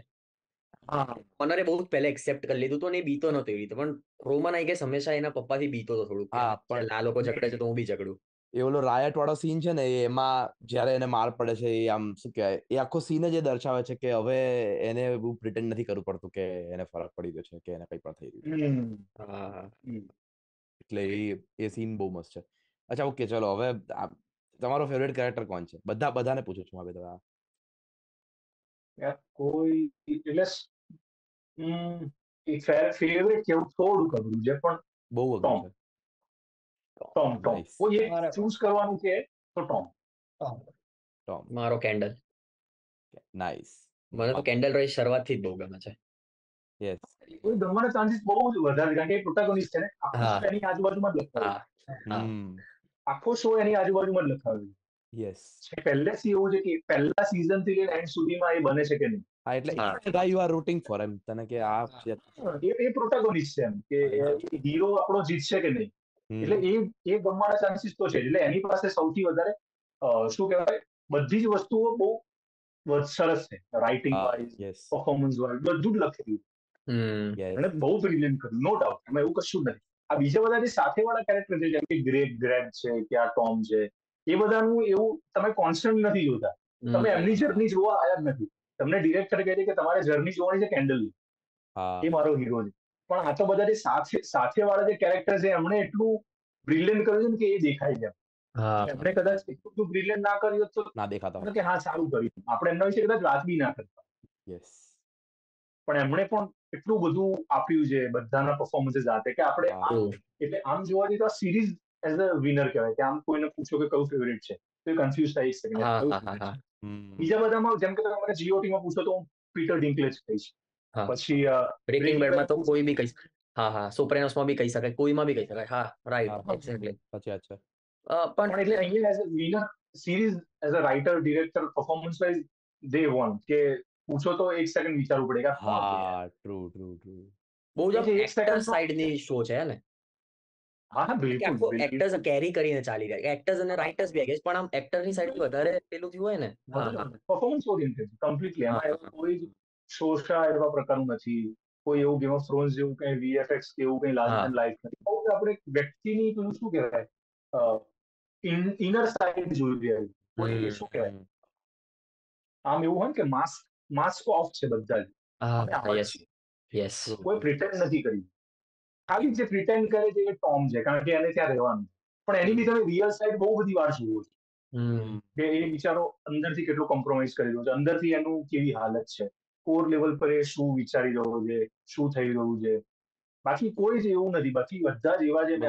હા. ઓનરે બહુ પહેલા એક્સેપ્ટ કરી લીધું તો ને એ બીતો નતો એવી રીતે. પણ રોમન આઈ ગેસ હંમેશા એના પપ્પાથી બીતો હતો થોડું હા, પણ આ લોકો ઝઘડે છે તો હું બી ઝઘડું. એ ઓલો રાયટ વાળો સીન છે ને એમાં જ્યારે એને માર પડે છે એ આમ શું કહેવાય એ આખો સીન જ એ દર્શાવે છે કે હવે એને એવું પ્રિટેન્ડ નથી કરવું પડતું કે એને ફરક પડી ગયો છે કે એને કંઈ પણ થઈ ગયું. એટલે એ એ સીન બહુ મસ્ત છે. અચ્છા ઓકે ચલો હવે તમારો ફેવરેટ કેરેક્ટર કોણ છે? બધા બધાને પૂછું છું હવે તમારા. કોઈ યાર કોઈ એટલે ફેવરેટ કેવું થોડું કબરું છે પણ બહુ અઘરું ટોમ. છે. ટોમ ટોમ કોઈ એક મારે ચૂઝ કરવાનું છે તો ટોમ ટોમ મારો કેન્ડલ નાઇસ મને તો કેન્ડલ રોય શરૂઆતથી જ બહુ ગમે છે. યસ કોઈ ગમવાનો ચાન્સીસ બહુ જ વધારે કારણ કે પ્રોટાગોનિસ્ટ છે ને. એની આજુબાજુમાં જ લખાવ્યું. હમ. આખો શો એની આજુબાજુમાં જ લખાવ્યું યસ છે પહેલેથી એવું છે કે પહેલા સીઝનથી લઈને એન્ડ સુધીમાં એ બને છે કે નહીં? હા એટલે હા. યુ આર રૂટિંગ ફોર એમ. તને કે આ એ એ પ્રોટાગોનિસ્ટ છે એમ કે હીરો આપણો જીતશે કે નહીં? એટલે એ એ ગમવાના ચાન્સીસ તો છે એટલે એની પાસે સૌથી વધારે શું કહેવાય? બધી જ વસ્તુઓ બહુ સરસ છે. રાઇટિંગ વાઇઝ પરફોર્મન્સ વાઇઝ બધું જ લખેલું. એને બહુ બ્રિલિયન્ટ કર્યું નો ડાઉટ એમાં એવું કશું નથી. આ બીજા બધા જે સાથે વાળા કેરેક્ટર છે જેમ કે ગ્રેટ ગ્રેબ છે કે આ ટોમ છે એ બધાનું એવું તમે કોન્સ્ટન્ટ નથી જોતા. તમે એમની જર્ની જોવા આયા જ નથી. તમને ડિરેક્ટર કહે છે કે તમારે જર્ની જોવાની છે કેન્ડલ એ મારો હીરો છે. પણ આ તો બધા જે સાથે સાથે વાળા જે કેરેક્ટર છે એમણે એટલું બ્રિલિયન્ટ કર્યું છે કે એ દેખાય છે એમણે કદાચ એટલું બ્રિલિયન્ટ ના કર્યું તો ના દેખાતા. કે હા સારું કર્યું. આપણે એમના વિશે કદાચ વાત બી ના કરતા યસ પણ એમણે પણ એટલું બધું આપ્યું છે બધાના પરફોર્મન્સીસ સાથે કે આપણે એટલે આમ જોવા જઈએ તો આ સિરીઝ એઝ અ વિનર કહેવાય. કે આમ કોઈને પૂછો કે કયું ફેવરેટ છે તો એ કન્ફ્યુઝ થઈ શકે. બીજા બધામાં જેમ કે તમે મને GOT માં પૂછો તો હું પીટર ડિંકલેજ કહીશ. હા. પછી બ્રેકિંગ બેડમાં તો કોઈ બી કહી હા હા. સોપ્રેનોસમાં બી કહી શકાય કોઈમાં બી કહી શકાય. હા રાઈટ હા. એક્ઝેક્ટલી સાચી વાત છે પણ એટલે અહીંયા as a winner series as a writer director performance wise they won કે પૂછો તો એક સેકન્ડ વિચારવું પડે? હા ટ્રુ ટ્રુ ટ્રુ બહુ જ એક સેકન્ડ સાઈડની શો છે હે ને? હા બિલકુલ એક્ટર્સ કેરી કરીને ચાલી રહ્યા એક્ટર્સ અને રાઇટર્સ બી આઈ પણ આમ એક્ટરની સાઈડ વધારે પેલું થયું હોય ને પરફોર્મન્સ ઓરિએન્ટેડ કમ્પ્લીટલી એમાં એવું કોઈ જ શોષા એવા પ્રકારનું નથી. કોઈ એવું ગેમ ઓફ થ્રોન્સ જેવું કઈ વીએફએક્સ કે એવું કઈ લાર્જ લાઈફ નથી. આપણે વ્યક્તિની પેલું શું કહેવાય? ઇનર સાઈડ જોઈ રહ્યા કોઈ શું કહેવાય? આમ એવું હોય ને કે માસ્ક માસ્ક ઓફ છે બધા જ યસ યસ કોઈ પ્રિટેન્ડ નથી કરી. ખાલી જે પ્રિટેન્ડ કરે છે એ ટોમ છે કારણ કે એને ત્યાં રહેવાનું પણ એની બી તમે રિયલ સાઈડ બહુ બધી વાર જુઓ છો. કે એ બિચારો અંદરથી કેટલો કોમ્પ્રોમાઇઝ કરી રહ્યો છે. અંદરથી એનું કેવી હાલત છે? કોર લેવલ પર એ શું વિચારી રહ્યો છે? શું થઈ રહ્યું છે? બાકી કોઈ જ એવું નથી. બાકી બધા જ એવા છે. ને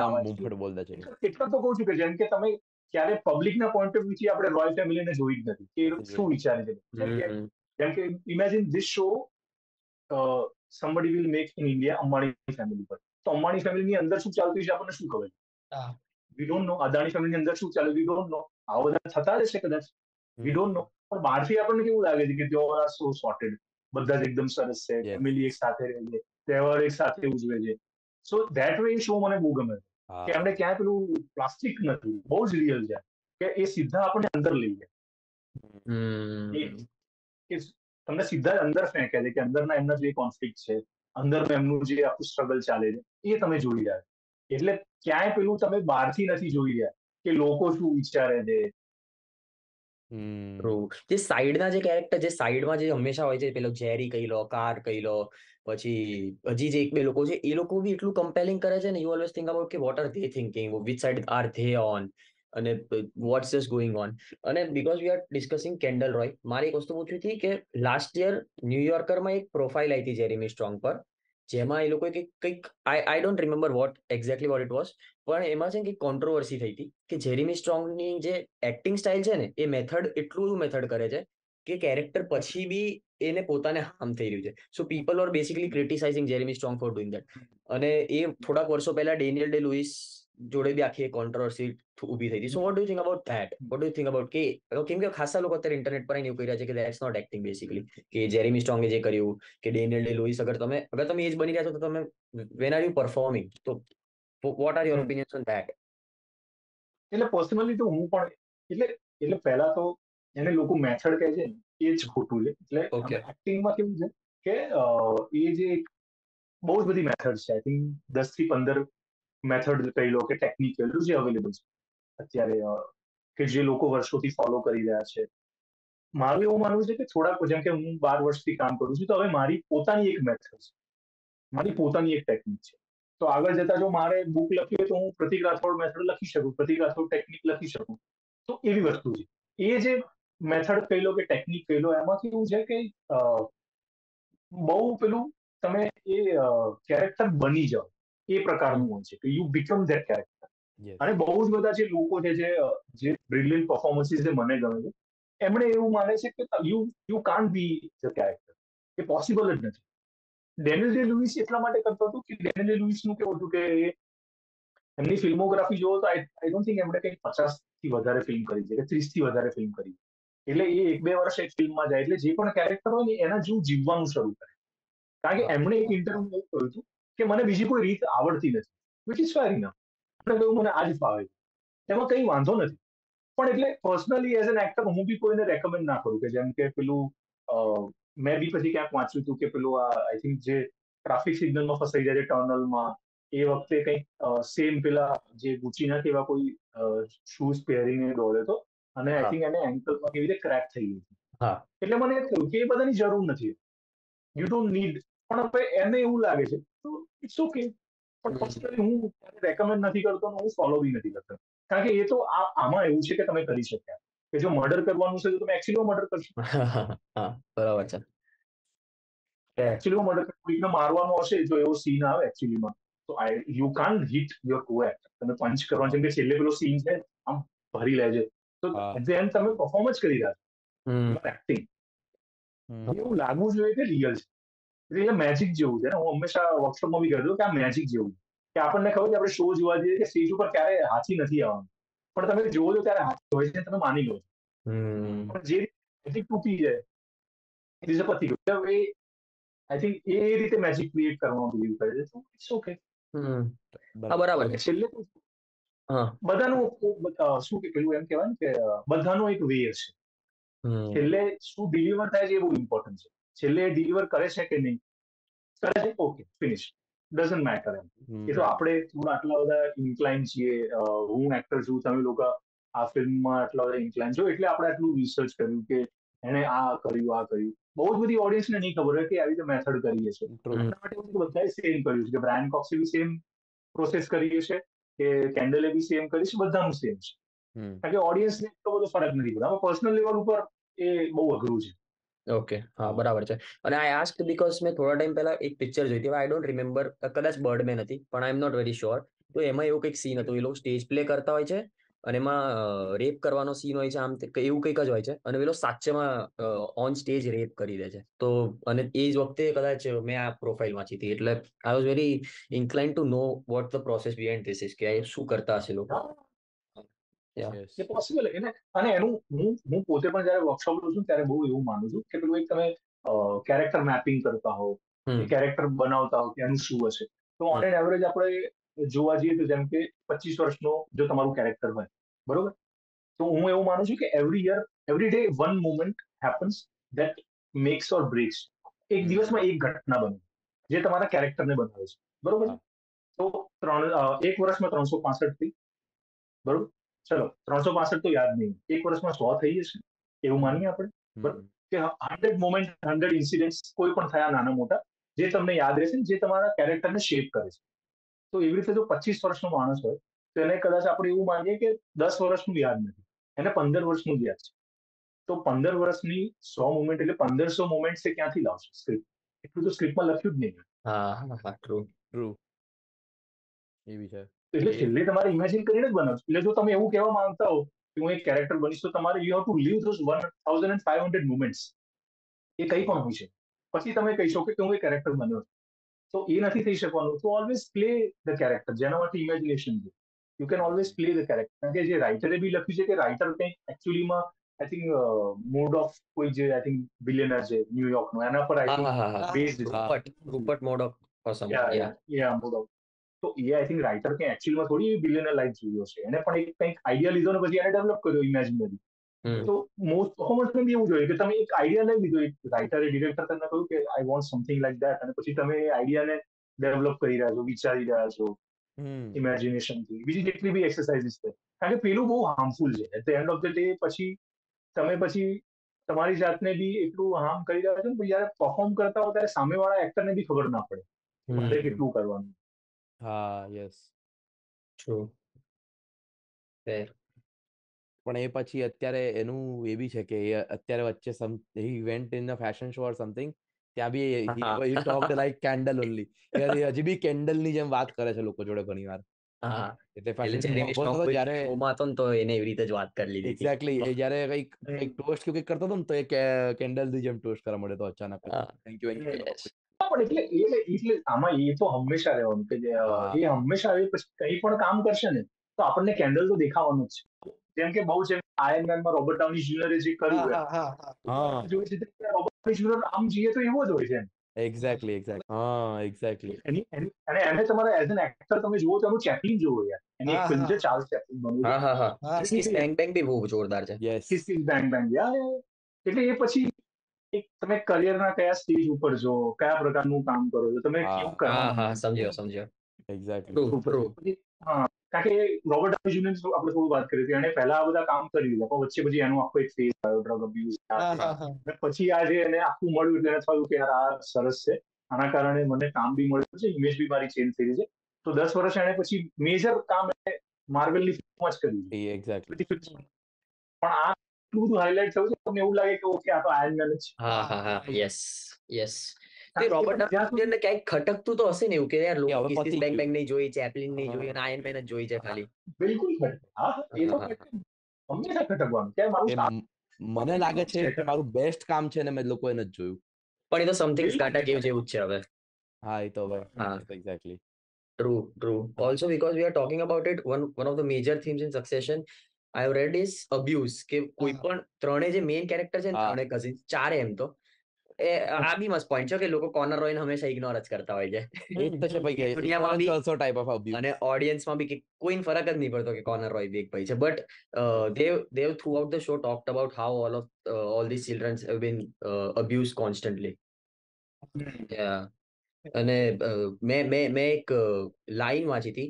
એટલા તો કહું છું કે જેમ કે તમે ક્યારે પબ્લિકના પોઈન્ટ ઓફ વ્યૂથી આપણે રોયલ ફેમિલીને જોઈ જ નથી. કે શું વિચારે છે. જેમ કે imagine this show somebody will make in India Ambani family પર. તો અંબાણી ફેમિલીની અંદર શું ચાલતું છે? આપણને શું ખબર. વી ડોન્ટ નો અદાણી ફેમિલીની અંદર શું ચાલે? વી ડોન્ટ નો આ બધા થતા રહેશે કદાચ. વી ડોન્ટ નો પણ બહારથી આપણને કેવું લાગે છે કે તેઓ સો સોર્ટેડ બધા જ એકદમ સરસ છે. ફેમિલી એક સાથે રહે છે. તહેવાર એક સાથે ઉજવે છે. સો ધેટ વે શો મને બહુ ગમે. કે એમણે ક્યાંય પેલું પ્લાસ્ટિક નથી. બહુ જ રિયલ છે. કે એ સીધા આપણને અંદર લઈ જાય. તમને સીધા અંદર ફેંકે છે કે અંદરના એમના જે કોન્ફ્લિક્ટ છે અંદરનું એમનું જે આખું સ્ટ્રગલ ચાલે છે, એ તમે જોઈ રહ્યા. એટલે ક્યાંય પેલું તમે બહારથી નથી જોઈ રહ્યા કે લોકો શું વિચારે છે. જે સાઈડના જે કેરેક્ટર જે સાઈડમાં જે હંમેશા હોય છે, પેલો જેરી કહી લો, કાર કહી લો, પછી હજી જે એક બે લોકો છે, એ લોકો બી એટલું કમ્પેલિંગ કરે છે ને યુ ઓલવેઝ થિંક અબાઉટ કે what are they thinking which side are they on અને વોટ્સ ઇઝ ગોઈંગ ઓન અને because we are discussing Kendall Roy મારી એક વસ્તુ પૂછવી હતી કે લાસ્ટ યર ન્યુયોર્કરમાં એક પ્રોફાઇલ આવી હતી જેરીમી સ્ટ્રોંગ પર, જેમાં એ લોકોએ કંઈક કંઈક I I don't remember what exactly what it was પણ એમાં છે ને કંઈક કોન્ટ્રોવર્સી થઈ હતી કે જેરીમી સ્ટ્રોંગની જે એક્ટિંગ સ્ટાઇલ છે ને, એ મેથડ એટલું મેથડ કરે છે કે કેરેક્ટર પછી બી એને પોતાને હાર્મ થઈ રહ્યું છે. So people are basically criticizing Jeremy Strong for doing that અને એ થોડાક વર્ષો પહેલા ડેનિયલ ડે લુઈસ જોડે બી આખી કોન્ટ્રોવર્સી ઊભી થઈ હતી so what do think about that what do think about કે કેમ કે ખાસા લોકો અત્યારે ઇન્ટરનેટ પર એવું કહી રહ્યા છે કે દેટ્સ નોટ એક્ટિંગ બેસિકલી કે જેરીમી સ્ટ્રોંગે જે કર્યું કે ડેનિયલ ડે લુઈસ અગર તમે અગર તમે એ જ બની રહ્યા છો તો તમે વેન આર યુ પરફોર્મિંગ તો what are your opinions on that એટલે પર્સનલી તો હું પણ એટલે એટલે પહેલા તો એને લોકો મેથડ કહે છે એ જ ખોટું છે. એટલે. એક્ટિંગમાં કેવું છે કે એ જે એક બહુ જ બધી મેથડ છે આઈ થિંક દસથી પંદર મેથડ કહી લો કે ટેકનિક કહી લો જે અવેલેબલ છે અત્યારે કે જે લોકો વર્ષોથી ફોલો કરી રહ્યા છે. મારું એવું માનવું છે કે થોડાક, જેમ કે હું બાર વર્ષથી કામ કરું છું, તો હવે મારી પોતાની એક મેથડ છે. મારી પોતાની એક ટેકનિક છે. તો આગળ જતા જો મારે બુક લખી હોય તો હું પ્રતિક રાઠોડ મેથડ લખી શકું, પ્રતિક રાઠોડ ટેકનિક લખી શકું. તો એવી વસ્તુ છે. એ જે મેથડ કહી લો કે ટેકનિક કહી લો એમાંથી એવું છે કે બહુ પેલું તમે એ કેરેક્ટર બની જાઓ. એ પ્રકારનું હોય છે કે યુ બીકમ ધેટ કેરેક્ટર અને બહુ જ બધા જે લોકો છે જે જે બ્રિલિયન્ટ પરફોર્મન્સીસ જે મને ગમે છે એમણે એવું માને છે કે you you can't be the character A possible જ નથી. ડેનિયલ ડે લુઈસ એટલા માટે કરતો હતો કે ડેનિયલ ડે લુઈસનું કેવું હતું કે એમની ફિલ્મોગ્રાફી જોવો તો આઈ ડોન્ટ થિંક એમણે કંઈક પચાસથી વધારે ફિલ્મ કરી છે કે ત્રીસથી વધારે ફિલ્મ કરી એટલે એ એક બે વર્ષ એક ફિલ્મમાં જાય. એટલે જે પણ કેરેક્ટર હોય ને એના જેવું જીવવાનું શરૂ કરે. કારણ કે એમણે એક ઇન્ટરવ્યુ એવું કહ્યું હતું કે મને બીજી કોઈ રીત આવડતી નથી વિચ ઇઝ ફેર ઇનફ કહ્યું મને આ જ ફાવે એમાં કંઈ વાંધો નથી. પણ એટલે પર્સનલી એઝ એન એક્ટર હું બી કોઈને રેકમેન્ડ ના કરું કે જેમ કે પેલું મેં બી પછી ક્યાંક વાંચ્યું હતું કે પેલું આ આઈ થિંક જે ટ્રાફિક સિગ્નલમાં ફસાઈ જાય છે ટર્નલમાં એ વખતે કંઈક સેમ પેલા જે ગુચીના કે એવા કોઈ શૂઝ પહેરીને દોડે તો અને આઈ થિંક એને એન્કલમાં કેવી રીતે ક્રેક થઈ ગઈ હતી. એટલે મને એ થયું કે એ બધાની જરૂર નથી. યુ ડોન્ટ નીડ પણ હવે એને એવું લાગે છે તો ઇટ્સ ઓકે પણ પર્સનલી હું રેકમેન્ડ નથી કરતો હું ફોલો બી નથી કરતો. કારણ કે એ તો આમાં એવું છે કે તમે કરી શક્યા. કે જો મર્ડર કરવાનું છે તો તમે એકચ્યુઅલી મર્ડર કરશો. હા બરાબર છે. એકચ્યુઅલી મર્ડર કોઈકને મારવાનું હશે જો એવો સીન આવે એકચ્યુઅલીમાં તો I you can hit your co act તમે પંચ કરવાનું જેમ કે છેલ્લે પેલો સીન છે આમ ભરી લે છે તો end તમે પરફોર્મ જ કરી રહ્યા છો. એક્ટિંગ એવું લાગવું જોઈએ કે રિયલ છે. એટલે મેજિક જેવું છે ને. હું હંમેશા વર્કશોપમાં બી કહેતો કે આ મેજિક જેવું કે આપણને ખબર છે આપણે શો જોવા જઈએ કે સ્ટેજ ઉપર ક્યારે હાથી નથી આવવાનું. પણ તમે જોવો છો ત્યારે હાથી હોય છે તમે માની લો. પણ જે મેજિક તૂટી જાય ઇટ ઇઝ અ પતિ ગયું. એ આઈ થિંક એ રીતે મેજિક ક્રિએટ કરવામાં બિલીવ કરે છે. તો ઇટ્સ ઓકે હા બરાબર. છે. છેલ્લે બધાનું શું કે પેલું એમ કહેવાય ને કે બધાનો એક વે છે. છેલ્લે શું ડિલિવર થાય છે એ બહુ ઇમ્પોર્ટન્ટ છે. છેલ્લે ડિલિવર કરે છે કે નહીં? કરે છે? ઓકે ફિનિશ ડઝન્ટ મેટર એમ. એ તો આપણે થોડા આટલા બધા ઇન્ક્લાઇન છીએ. હું એક્ટર છું તમે લોકો આ ફિલ્મમાં આટલા બધા ઇન્ક્લાઇન છો એટલે આપણે આટલું રિસર્ચ કર્યું કે એણે આ કર્યું આ કર્યું. બહુ જ બધી ઓડિયન્સને નહીં ખબર હોય કે આવી રીતે મેથડ કરીએ છીએ. બધાએ સેમ કર્યું છે કે બ્રાયન કોક્સે બી સેમ પ્રોસેસ કરીએ છે કે કેન્ડલે બી સેમ કરી છે બધાનું સેમ છે. કારણ કે ઓડિયન્સને એટલો બધો ફરક નથી પડતો. પર્સનલ લેવલ ઉપર એ બહુ અઘરું છે. ઓકે હા બરાબર છે. અને આઈ આસ્ક બીકોઝ મેં થોડા ટાઈમ પહેલા એક પિક્ચર જોઈ હતી. આઈ ડોન્ટ રિમેમ્બર કદાચ બર્ડમેન હતી પણ I am not very sure તો એમાં એવું કંઈક સીન હતું. એ લોકો સ્ટેજ પ્લે કરતા હોય છે અને એમાં રેપ કરવાનો સીન હોય છે આમ એવું કંઈક જ હોય છે. અને પેલો સાચેમાં ઓન સ્ટેજ રેપ કરી દે છે. તો અને એ જ વખતે કદાચ મેં આ પ્રોફાઇલ વાંચી હતી. એટલે I was very incline to know what the process behind this is કે શું કરતા હશે લોકો. એ પોસિબલ એને અને એનું હું હું પોતે પણ જયારે વર્કશોપ લઉં છું ત્યારે બહુ એવું માનું છું કે પેલું એક તમે કેરેક્ટર મેપિંગ કરતા હો. કેરેક્ટર બનાવતા હો કે એનું શું હશે. તો ઓન એન એવરેજ આપણે જોવા જઈએ તો જેમ કે પચીસ વર્ષનો જો તમારું કેરેક્ટર હોય બરોબર? તો હું એવું માનું છું કે every year every day one moment happens that makes or breaks એક દિવસમાં એક ઘટના બને જે તમારા કેરેક્ટરને બનાવે છે. બરોબર? તો ત્રણ એક વર્ષમાં ત્રણસો પાસઠથી બરોબર? ચલો ત્રણસો પાસઠ તો યાદ નહીં. એક વર્ષમાં સો થઈ જશે. એવું માનીએ આપણે? કે હંડ્રેડ મોમેન્ટ હંડ્રેડ ઇન્સિડન્ટ કોઈ પણ થયા નાના મોટા જે તમને યાદ રહેશે જે તમારા કેરેક્ટરને શેપ કરે છે. તો એવી રીતે જો પચીસ વર્ષનો માણસ હોય તો એને કદાચ આપણે એવું માનીએ કે દસ વર્ષનું યાદ નથી. એને પંદર વર્ષનું યાદ છે. તો પંદર વર્ષની સો મુમેન્ટ એટલે પંદરસો મુમેન્ટ છે ક્યાંથી લાવશે? સ્ક્રિપ્ટ એટલું તો સ્ક્રિપ્ટમાં લખ્યું જ નહીં. હા હા ટ્રુ ટ્રુ એવી છે. એટલે એ- છેલ્લે તમારે ઇમેજિન કરીને જ બનાવશો એટલે જો તમે એવું કહેવા માંગતા હો કે હું એક કેરેક્ટર બનીશ તો તમારે you have to live those one thousand and five hundred moments એ કંઈ પણ હોય છે. પછી તમે કહી શકો કે હું એક કેરેક્ટર બન્યો છું. તો એ નથી થઈ શકવાનું. તો ઓલવેઝ પ્લે ધ કેરેક્ટર જેના માટે ઇમેજિનેશન છે. You can always play the character કારણ કે જે રાઇટરે બી લખ્યું છે કે રાઇટર કંઈક એકચ્યુઅલીમાં આઈ થિંક મોડ ઓફ કોઈ જે આઈ થિંક બિલિયનર છે ન્યુયોર્કનો એના પર I think base Rupert Murdoch of yeah yeah yeah yeah of તો એ આઈ થિંક રાઇટર કે એકચ્યુઅલમાં થોડી બિલિયનર લાઈફ જોયો છે એને પણ એક કંઈક આઈડિયા લીધો ને પછી એને ડેવલપ કર્યો ઇમેજિનરી તો મોસ્ટ પરફોર્મન્સમાં બી એવું જોઈએ કે તમે એક આઈડિયા લઈ લીધો એક રાઇટરે ડિરેક્ટર તમને કહ્યું કે I want something like that અને પછી તમે એ આઈડિયાને ડેવલપ કરી રહ્યા છો વિચારી રહ્યા છો ઇમેજિનેશનથી બીજી જેટલી બી એક્સરસાઇઝીસ છે. કારણ કે પેલું બહુ હાર્મફુલ છે. At the end of the day પછી તમે પછી તમારી જાતને બી એટલું હાર્મ કરી રહ્યા છો ને જયારે પરફોર્મ કરતા હો ત્યારે સામેવાળા એક્ટરને બી ખબર ના પડે. કેટલું કરવાનું. હા યસ. True. Fair. પણ એ પછી અત્યારે એનું એ બી છે કે એ અત્યારે વચ્ચે some he went in a fashion show or something ત્યાં બી હા. ટોક્ડ લાઈક કેન્ડલ ઓનલી હજી બી કેન્ડલની જેમ વાત કરે છે લોકો જોડે ઘણી વાર. હા એટલે ફેશન જ્યારે તો એને એવી રીતે જ વાત કરી લીધી એક્ઝેક્ટલી એ જ્યારે કંઈક કંઈક ટોસ્ટ કે કંઈક કરતો હતો ને તો એ કેન્ડલની જેમ ટોસ્ટ કરવા મળ્યો તો અચાનક થેન્ક યુ પણ એટલે એ એટલે આમાં એ તો હંમેશા રહેવાનું કે. એ હંમેશા એ પછી કંઈ પણ કામ કરશે ને તો આપણને કેન્ડલ તો દેખાવાનું જ છે. જેમ કે બહુ છે આયર્ન મેનમાં રોબર્ટ ડાઉની જુનિયરે જે કર્યું હા હા હા હા. હા. જોઈએ છે રોબર્ટ ડાઉની જુનિયર આમ જઈએ તો એવો જ હોય છે. એક્ઝેક્ટલી એક્ઝેક્ટ હા એક્ઝેક્ટલી એની અને એને તમારે એઝ એન એક્ટર તમે જુઓ તો એનું ચેકિંગ જોવો યાર. એની એક ફિલ્મ છે ચાર્લ્સ ચેપલિન બનવું હા હા હા. કિસ બેંગ બેંગ બી બહુ જોરદાર છે. Yes kiss bang bang yeah yeah. એટલે એ પછી તમે કરિયરના કયા સ્ટેજ ઉપર છો? કયા પ્રકારનું કામ કરો છો? તમે હા, કરો? હા હા સમજ્યો સમજ્યો. એક્ઝેક્ટલી હા કારણ કે રોબર્ટ ડાઉની જુનિયર આપણે થોડું વાત કરી હતી. એણે પહેલા આ બધા કામ કરી લીધા. પણ વચ્ચે પછી એનો આખો એક ફેઝ આવ્યો ડ્રગ અબ્યુઝ હા હા હા. અને પછી આજે એને આખું મળ્યું એટલે એને થયું કે યાર આ સરસ છે. આના કારણે મને કામ બી મળ્યું છે ઇમેજ બી મારી ચેન્જ થઈ છે. તો દસ વર્ષ એને પછી મેજર કામ માર્વેલની ફિલ્મમાં જ કર્યું એક્ઝેક્ટલી. પણ આ એટલું બધું હાઇલાઇટ થયું છે તમને એવું લાગે કે ઓકે આ તો આયર્ન મેન જ હા હા હા. યસ યસ તે રોબર્ટ ડાઉની ને ક્યાંક ખટકતું તો હશે ને એવું કે યાર લોકો હવે કિસ કિસ પતી બેંગ બેંગ નહીં જોઈ ચેપલિન નહીં જોઈ અને આયર્ન મેન જ જોઈ છે ખાલી. બિલકુલ ખટકે. હા એ તો હંમેશા ખટકવાનું. કે મારું મને લાગે છે કે મારું બેસ્ટ કામ છે ને મેં લોકો એને જ જોયું. પણ એ તો સમથિંગ. સ્ટાર્ટા કેવું જેવું જ છે હવે. હા એ તો હવે હા. Exactly True, true. Also, because we are talking about it, one one of the major themes in Succession I have read is abuse કે કોઈ પણ ત્રણે જે મેઇન કેરેક્ટર છે ને. ત્રણે કઝિન ચારે એમ તો. એ આ બી મસ્ત પોઈન્ટ છે કે લોકો કોર્નર રોઈન હંમેશા ઇગ્નોર જ કરતા હોય છે. એક તો છે ભાઈ દુનિયામાં બી- ઓલસો ટાઈપ ઓફ અબ્યુઝ અને ઓડિયન્સમાં બી કે ફરક જ નહીં પડતો કે કોર્નર રોય બી એક ભાઈ છે. But they've they've throughout the show talked about how all of all this children's have been abuse constantly અને મેં મેં મેં એક લાઈન વાંચી હતી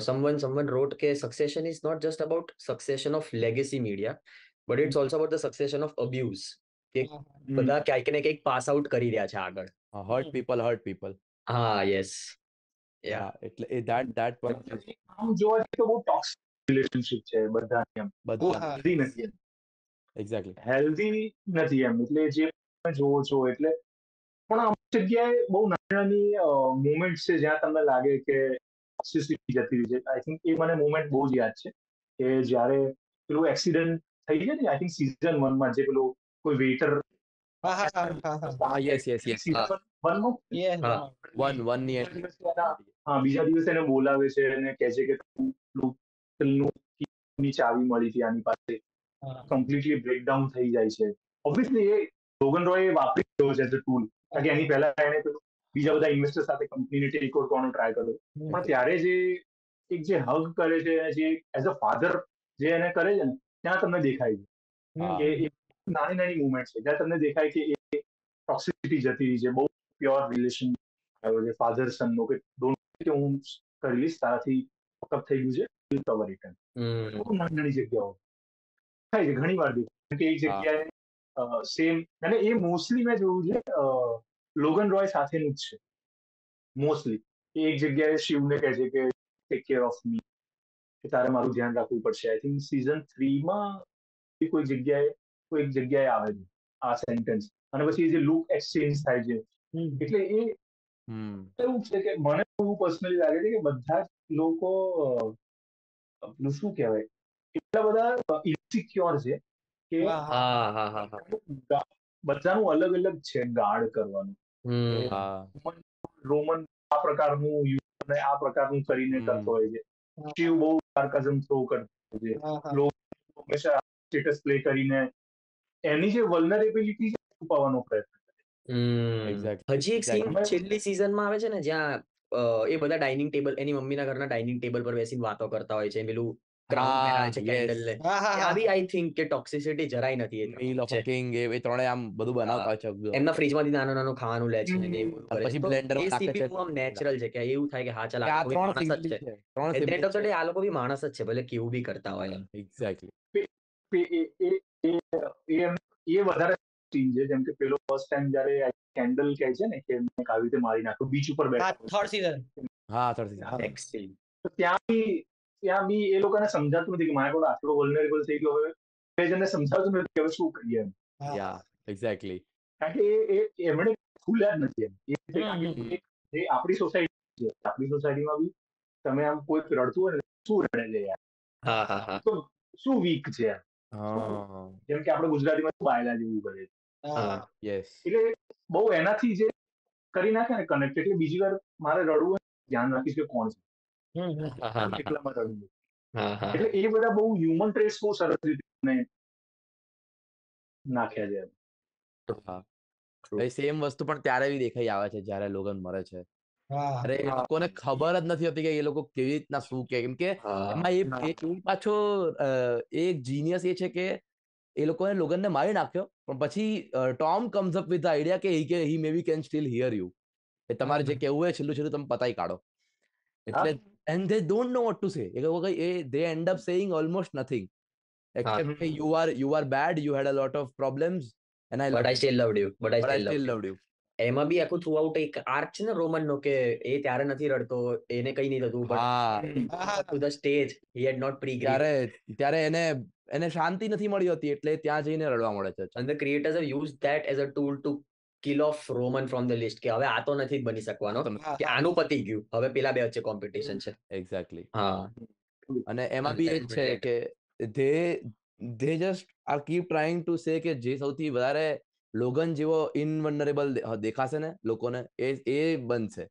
સમવન સમવન રોટ કે Succession is not just about succession of legacy media but it's also about the succession of abuse કે બધા ક્યાંક ને ક્યાંક પાસ આઉટ કરી રહ્યા છે આગળ. હર્ટ પીપલ હર્ટ પીપલ હા યસ. યા. એટલે એ ધેટ ધેટ આમ જોવા જઈએ તો બહુ ટોક્સિક રિલેશનશિપ છે બધા એમ. બધા. હેલ્ધી નથી એમ. એક્ઝેક્ટલી હેલ્ધી નથી એમ એટલે જે જોવો છો એટલે જગ્યાએ બહુ નાની નાની મુમેન્ટ છે જ્યાં તમને લાગે કે ટોક્સિસિટી જતી રહી છે. આઈ થિંક એ મને મુમેન્ટ બહુ જ યાદ છે કે જ્યારે પેલું એક્સિડન્ટ થઈ ગયો ને આઈ થિંક સીઝન વનમાં જે પેલું કોઈ વેઇટર. વન વન બીજા દિવસે હા બીજા દિવસે એને બોલાવે છે અને કહે છે કે ચાવી મળી હતી આની પાસે. કમ્પ્લીટલી બ્રેકડાઉન થઈ જાય છે. ઓબ્વિયસલી એ લોગન રોય વાપરી રહ્યો છે એઝ અ ટૂલ કારણ કે એની પહેલા એને બીજા બધા ઇન્વેસ્ટર સાથે કંપનીને ટેક ઓવર કરવાનો ટ્રાય કર્યો. પણ ત્યારે જે એક જે હગ કરે છે જે એઝ અ ફાધર જે એને કરે છે ને ત્યાં તમને દેખાય છે. કે એ નાની નાની મુવમેન્ટ છે. જ્યાં તમને દેખાય કે એ ટોક્સિસિટી જતી છે બહુ પ્યોર રિલેશન આવ્યો છે ફાધર સન નો કે ડોન્ટ કે હું કરી લઈશ તારાથી fuck થઈ ગયું છે વિલ કવર બહુ નાની નાની જગ્યાઓ. થાય છે ઘણી વાર કે એક જગ્યાએ સેમ અને એ મોસ્ટલી મેં જોયું છે લોગન રોય સાથેનું જ છે. મોસ્ટલી એક જગ્યાએ શિવને કહે છે કે ટેક કેર ઓફ મી કે તારે મારું ધ્યાન રાખવું પડશે. આઈ થિંક સીઝન થ્રીમાં કોઈ જગ્યાએ કોઈ એક જગ્યાએ આવે છે આ સેન્ટેન્સ અને પછી એ જે લુક એક્સચેન્જ થાય છે. એટલે એ એવું છે કે મને એવું પર્સનલી લાગે છે કે બધા જ લોકો શું કહેવાય? એટલા બધા ઇન્સિક્યોર છે કે બધાનું અલગ અલગ છે ગાર્ડ કરવાનું. રોમન આ પ્રકારનું યુ- અને આ પ્રકારનું કરીને કરતો હોય છે. શિવ બહુ સાર્કાઝમ થ્રો કરતો હોય છે. હા, હા. લોકો હંમેશા સ્ટેટસ પ્લે કરીને એની જે વલ્નરેબિલિટી છે છુપાવવાનો પ્રયત્ન હમ. હજી એક સીન. છેલ્લી સિઝનમાં આવે છે ને જ્યાં એ બધા ડાઇનિંગ ટેબલ એની મમ્મીના ઘરના ડાઇનિંગ ટેબલ પર બેસીને વાતો કરતા હોય છે પેલું આઈ થિંક કે ટોક્સિસિટી જરાય નથી એ ત્રણે. આમ બધું બનાવતા છે. એમના ફ્રીજમાંથી નાનું નાનું ખાવાનું લે છે ને છે. પછી તો માં નાખે છે. આમ નેચરલ છે કે એવું થાય કે હા ચાલ આ ત્રણ માણસ જ છે. ત્રણ આ લોકો બી માણસ જ છે ભલે કેવું બી કરતા હોય. એમ. એક્ઝેક્ટલી એ એ એ એ એ એમ- એ વધારે સીન છે. જેમ કે પેલો ફર્સ્ટ ટાઈમ જયારે કેન્ડલ કહે છે ને કે મેં આવી રીતે મારી નાખ્યો બીચ ઉપર બેઠો થર્ડ સીઝન હા થર્ડ હા. તો ત્યાં બી ત્યાં બી એ લોકોને સમજાતું નથી કે મારા કોડ આટલો વલ્નરેબલ થઈ ગયો હવે બે જણને સમજાવતું નથી કે હવે શું કરીએ એમ. યા એક્ઝેક્ટલી કારણ કે એ એમણે ખુલ્યા જ નથી એમ. એ આપણી સોસાયટી છે આપણી સોસાયટીમાં બી તમે આમ કોઈ રડતું હોય ને શું રડે છે યાર? હા હા હા. તો શું વીક છે યાર જેમ કે આપણે ગુજરાતીમાં શું બાયલા જેવું કરે છે. હા. યસ એટલે બહુ એનાથી જે કરી નાખે ને કનેક્ટ એટલે બીજી વાર મારે રડવું હોય ધ્યાન રાખીશ કે કોણ છે. હમ હમ. હા હા હા. કેટલામાં રડવું હા હા. એટલે એ બધા બહુ હ્યુમન ટ્રેસ બહુ સરસ રીતે એમને નાખ્યા છે હા. સેમ વસ્તુ પણ ત્યારે બી દેખાઈ આવે છે જ્યારે લોગન મરે છે. હા. અરે એ લોકોને ખબર જ નથી હોતી કે એ લોકો કેવી રીતના શું કે. કેમ કે હા એમાં એ એ એ પાછો અ, એ એક જીનિયસ એ છે કે એ લોકોએ લોગનને મારી નાખ્યો પણ પછી Tom comes up with idea કે હી કે he maybe can still hear you એ તમારે જે કહેવું હોય છેલ્લું છેલ્લું તમે પતાઈ કાઢો. એટલે they don't know what to say એ કઈ એ they end up saying almost nothing except you are you are bad you had a lot of problems and I but I still loved you but I still loved you એમાં બી આખું through out એક arc છે ને Roman નો કે એ ત્યારે નથી રડતો એને કઈ નહીં થતું હા. But to the stage he had not pre ત્યારે ત્યારે એને એને શાંતિ નથી મળી હતી એટલે ત્યાં જઈને રડવા મળે છે. અને the creators used that as a tool to kill off Roman from the list કે હવે આ તો નથી બની શકવાનો કે આનું પતી ગયું હવે પેલા બે વચ્ચે કોમ્પિટિશન છે. એક્ઝેક્ટલી હા. અને એમાં બી એ છે કે they they just are keep trying to say કે જે સૌથી વધારે લોગન જેવો ઇનવનરેબલ દેખાશે ને લોકોને એ એ બનશે.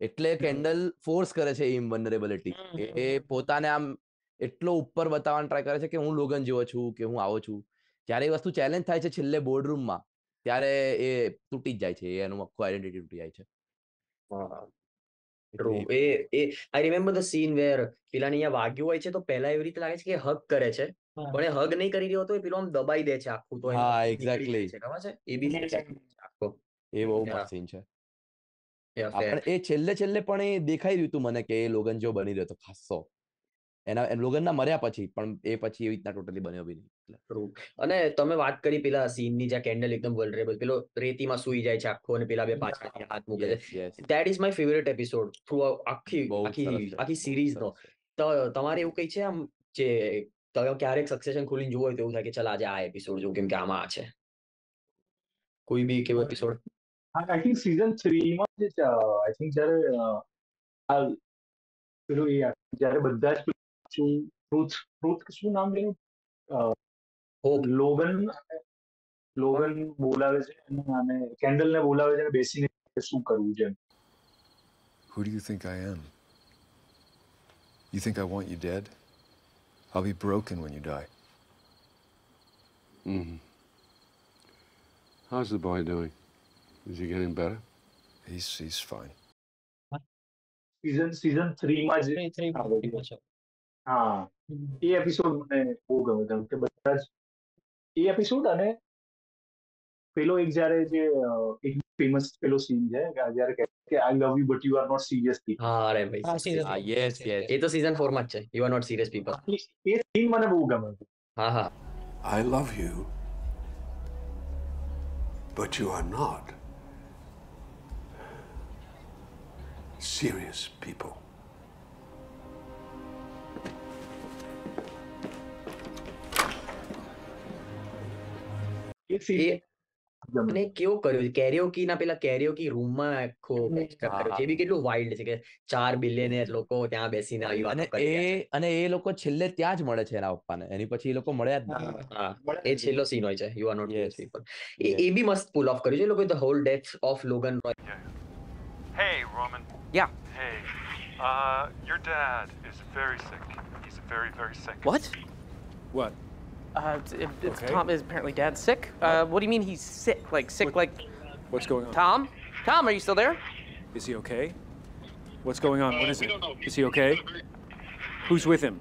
એટલે કેન્ડલ ફોર્સ કરે છે ઇનવનરેબિલિટી એ પોતાને આમ એટલો ઉપર બતાવવાનો ટ્રાય કરે છે કે હું લોગન જેવો છું કે હું આવો છું. જ્યારે એ વસ્તુ ચેલેન્જ થાય છે છેલ્લે બોર્ડરૂમમાં ત્યારે એ તૂટી જ જાય છે એનું આખું આઈડેન્ટિટી તૂટી જાય છે. ટ્રુ એ એ I remember the scene where પેલાને અહીંયા વાગ્યું હોય છે તો પહેલા એવી રીતે લાગે છે કે હગ કરે છે. પણ એ હગ નહીં કરી રહ્યો તો એ પેલો આમ દબાઈ દે છે આખું તો હા, ખબર છે? એ બી આખો. એ બહુ. મસ્ત સીન છે. Yeah, પણ એ છેલ્લે છેલ્લે પણ એ દેખાઈ રહ્યું હતું મને કે એ લોગન જો બની રહ્યો તો ખાસો. એના એ લોગનના મર્યા પછી પણ એ પછી એવી રીતના ટોટલી બન્યો બી નહીં. અને તમે વાત કરી પેલા સીનની જ્યાં કેન્ડલ એકદમ વલ્નરેબલ પેલો રેતીમાં સુઈ જાય છે આખો અને પેલા બે પાછળથી હાથ મૂકે છે. That is my favourite episode through આખી આખી આખી બહુ સિરીઝ નો. તો તમારે એવું કઈ છે આમ જે તમે ક્યારેક સક્સેશન ખોલીને જોવો હોય તો એવું થાય કે ચાલ આજે આ એપિસોડ જોઉં કેમ કે આમાં આ છે. કોઈ બી કેવો એપિસોડ આઈ થિંક સીઝન થ્રીમાં જે આઈ થિંક જ્યારે આ પેલું એ જ્યારે બધા જ શું ટ્રુથ ટ્રુથ શું નામ લેવું હોપ લોગન લોગન બોલાવે છે અને- અને કેન્ડલ ને બોલાવે છે અને બેસીને શું કરવું છે એમ. Who do you think I am? You think I want you dead? I'll be broken when you die. Mm-hmm. How's the boy doing? Is he getting better? He's he's fine. Season season થ્રીમાં જે Three- three આ બધું માં છે. હા. એ episode મને બહુ ગમે કારણ કે બધા જ એ એપિસોડ અને પેલો એક જ્યારે જે અ, એક ફેમસ પેલો સીન છે કે આ જ્યારે કહે કે I love you but you are not seriously હા અરે હા, ભાઈ હા યસ યસ એ તો સીઝન ફોરમાં જ છે. You are not serious people A scene મને બહુ ગમે. છે હા હા. I love you, but you are not serious people. એ એ સીન ગમે અને કેવું કર્યું કેરિયોકી ના પેલા કેરિયોકી રૂમમાં આખો કર્યો છે એ બી કેટલું વાઇલ્ડ છે કે ચાર બિલિયનેર લોકો ત્યાં બેસીને આવી અને એ અને એ લોકો છેલ્લે ત્યાં જ મળે છે એના પપ્પાને એની પછી એ લોકો મળ્યા જ નહીં એ છેલ્લો સીન હોય છે you are not yes people એ એ બી મસ્ત પુલ ઓફ કર્યું છે એ લોકો the whole death of Logan Roy hey Roman yeah hey your dad is very sick he is very very sick what What? Uh, it's, it's Okay. Tom is apparently dad's sick. Uh, what do you mean he's sick? Like sick? Like What's going on? Tom? Tom, are you still there? Is he okay? What's going on? What is it? Is he okay? Who's with him?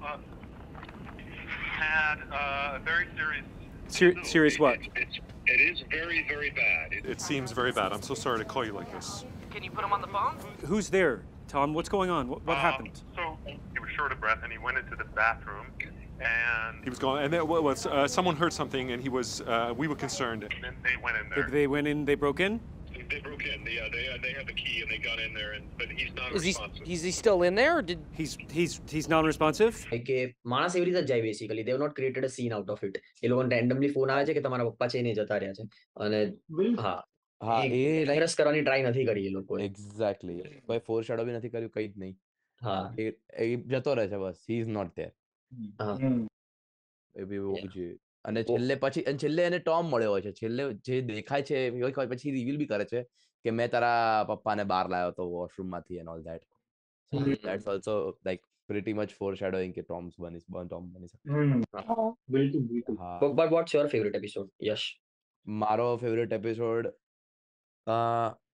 had uh, a very serious. Ser- serious what? It is very, very bad. It, seems very bad. I'm so sorry to call you like this. Can you put him on the phone? Who's there? Tom, what's going on? What, what Um, happened? So he was short of breath, and he went into the bathroom, and he was going. And then what was uh, someone heard something, and he was. Uh, we were concerned, and then they went in there. They, they went in, they broke in? They broke in. Yeah, they they have the key, and they got in there, and but he's not Is he is he still in there? Or did He's he's he's non-responsive? કે માણસ એવી રીતે જ જાય basically they've not created a scene out of it એ લોકોને randomly phone આવે છે કે તમારા પપ્પા છે ને એ જતા રહ્યા છે અને હા હા એ લાઈક વાયરસ કરવાની ટ્રાય નથી કરી એ લોકોએ એક્ઝેક્ટલી કોઈ ફોર શેડો બી નથી કર્યું કઈ જ નહીં હા એ એ જતો રહે છે બસ હી ઇઝ નોટ ધેર હા એ બી બહુ જોઈએ અને છેલ્લે પછી અને છેલ્લે એને ટોમ મળ્યો હોય છે. છેલ્લે જે દેખાય છે પછી રિવીલ બી કરે છે કે મેં તારા પપ્પાને બહાર લાવ્યો હતો વોશરૂમમાંથી and all that so that's also like pretty much foreshadowing કે ટોમ્સ બની ટોમ બની શકે. બિલકુલ બિલકુલ. But what's your favourite episode Yash મારો ફેવરેટ એપિસોડ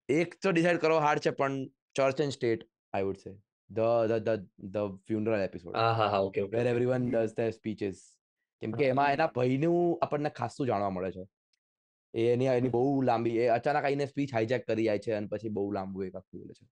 એક તો ડિસાઈડ કરવો હાર્ડ છે પણ church and state I would say the the the the funeral episode હા હા હા okay where where everyone their speeches કેમ કે એમાં એના ભાઈનું આપણને ખાસું જાણવા મળે છે એ એની એની બહુ લાંબી એ અચાનક આઈને સ્પીચ હાઈજેક કરી જાય છે અને પછી બહુ લાંબુ એક આખું બોલે છે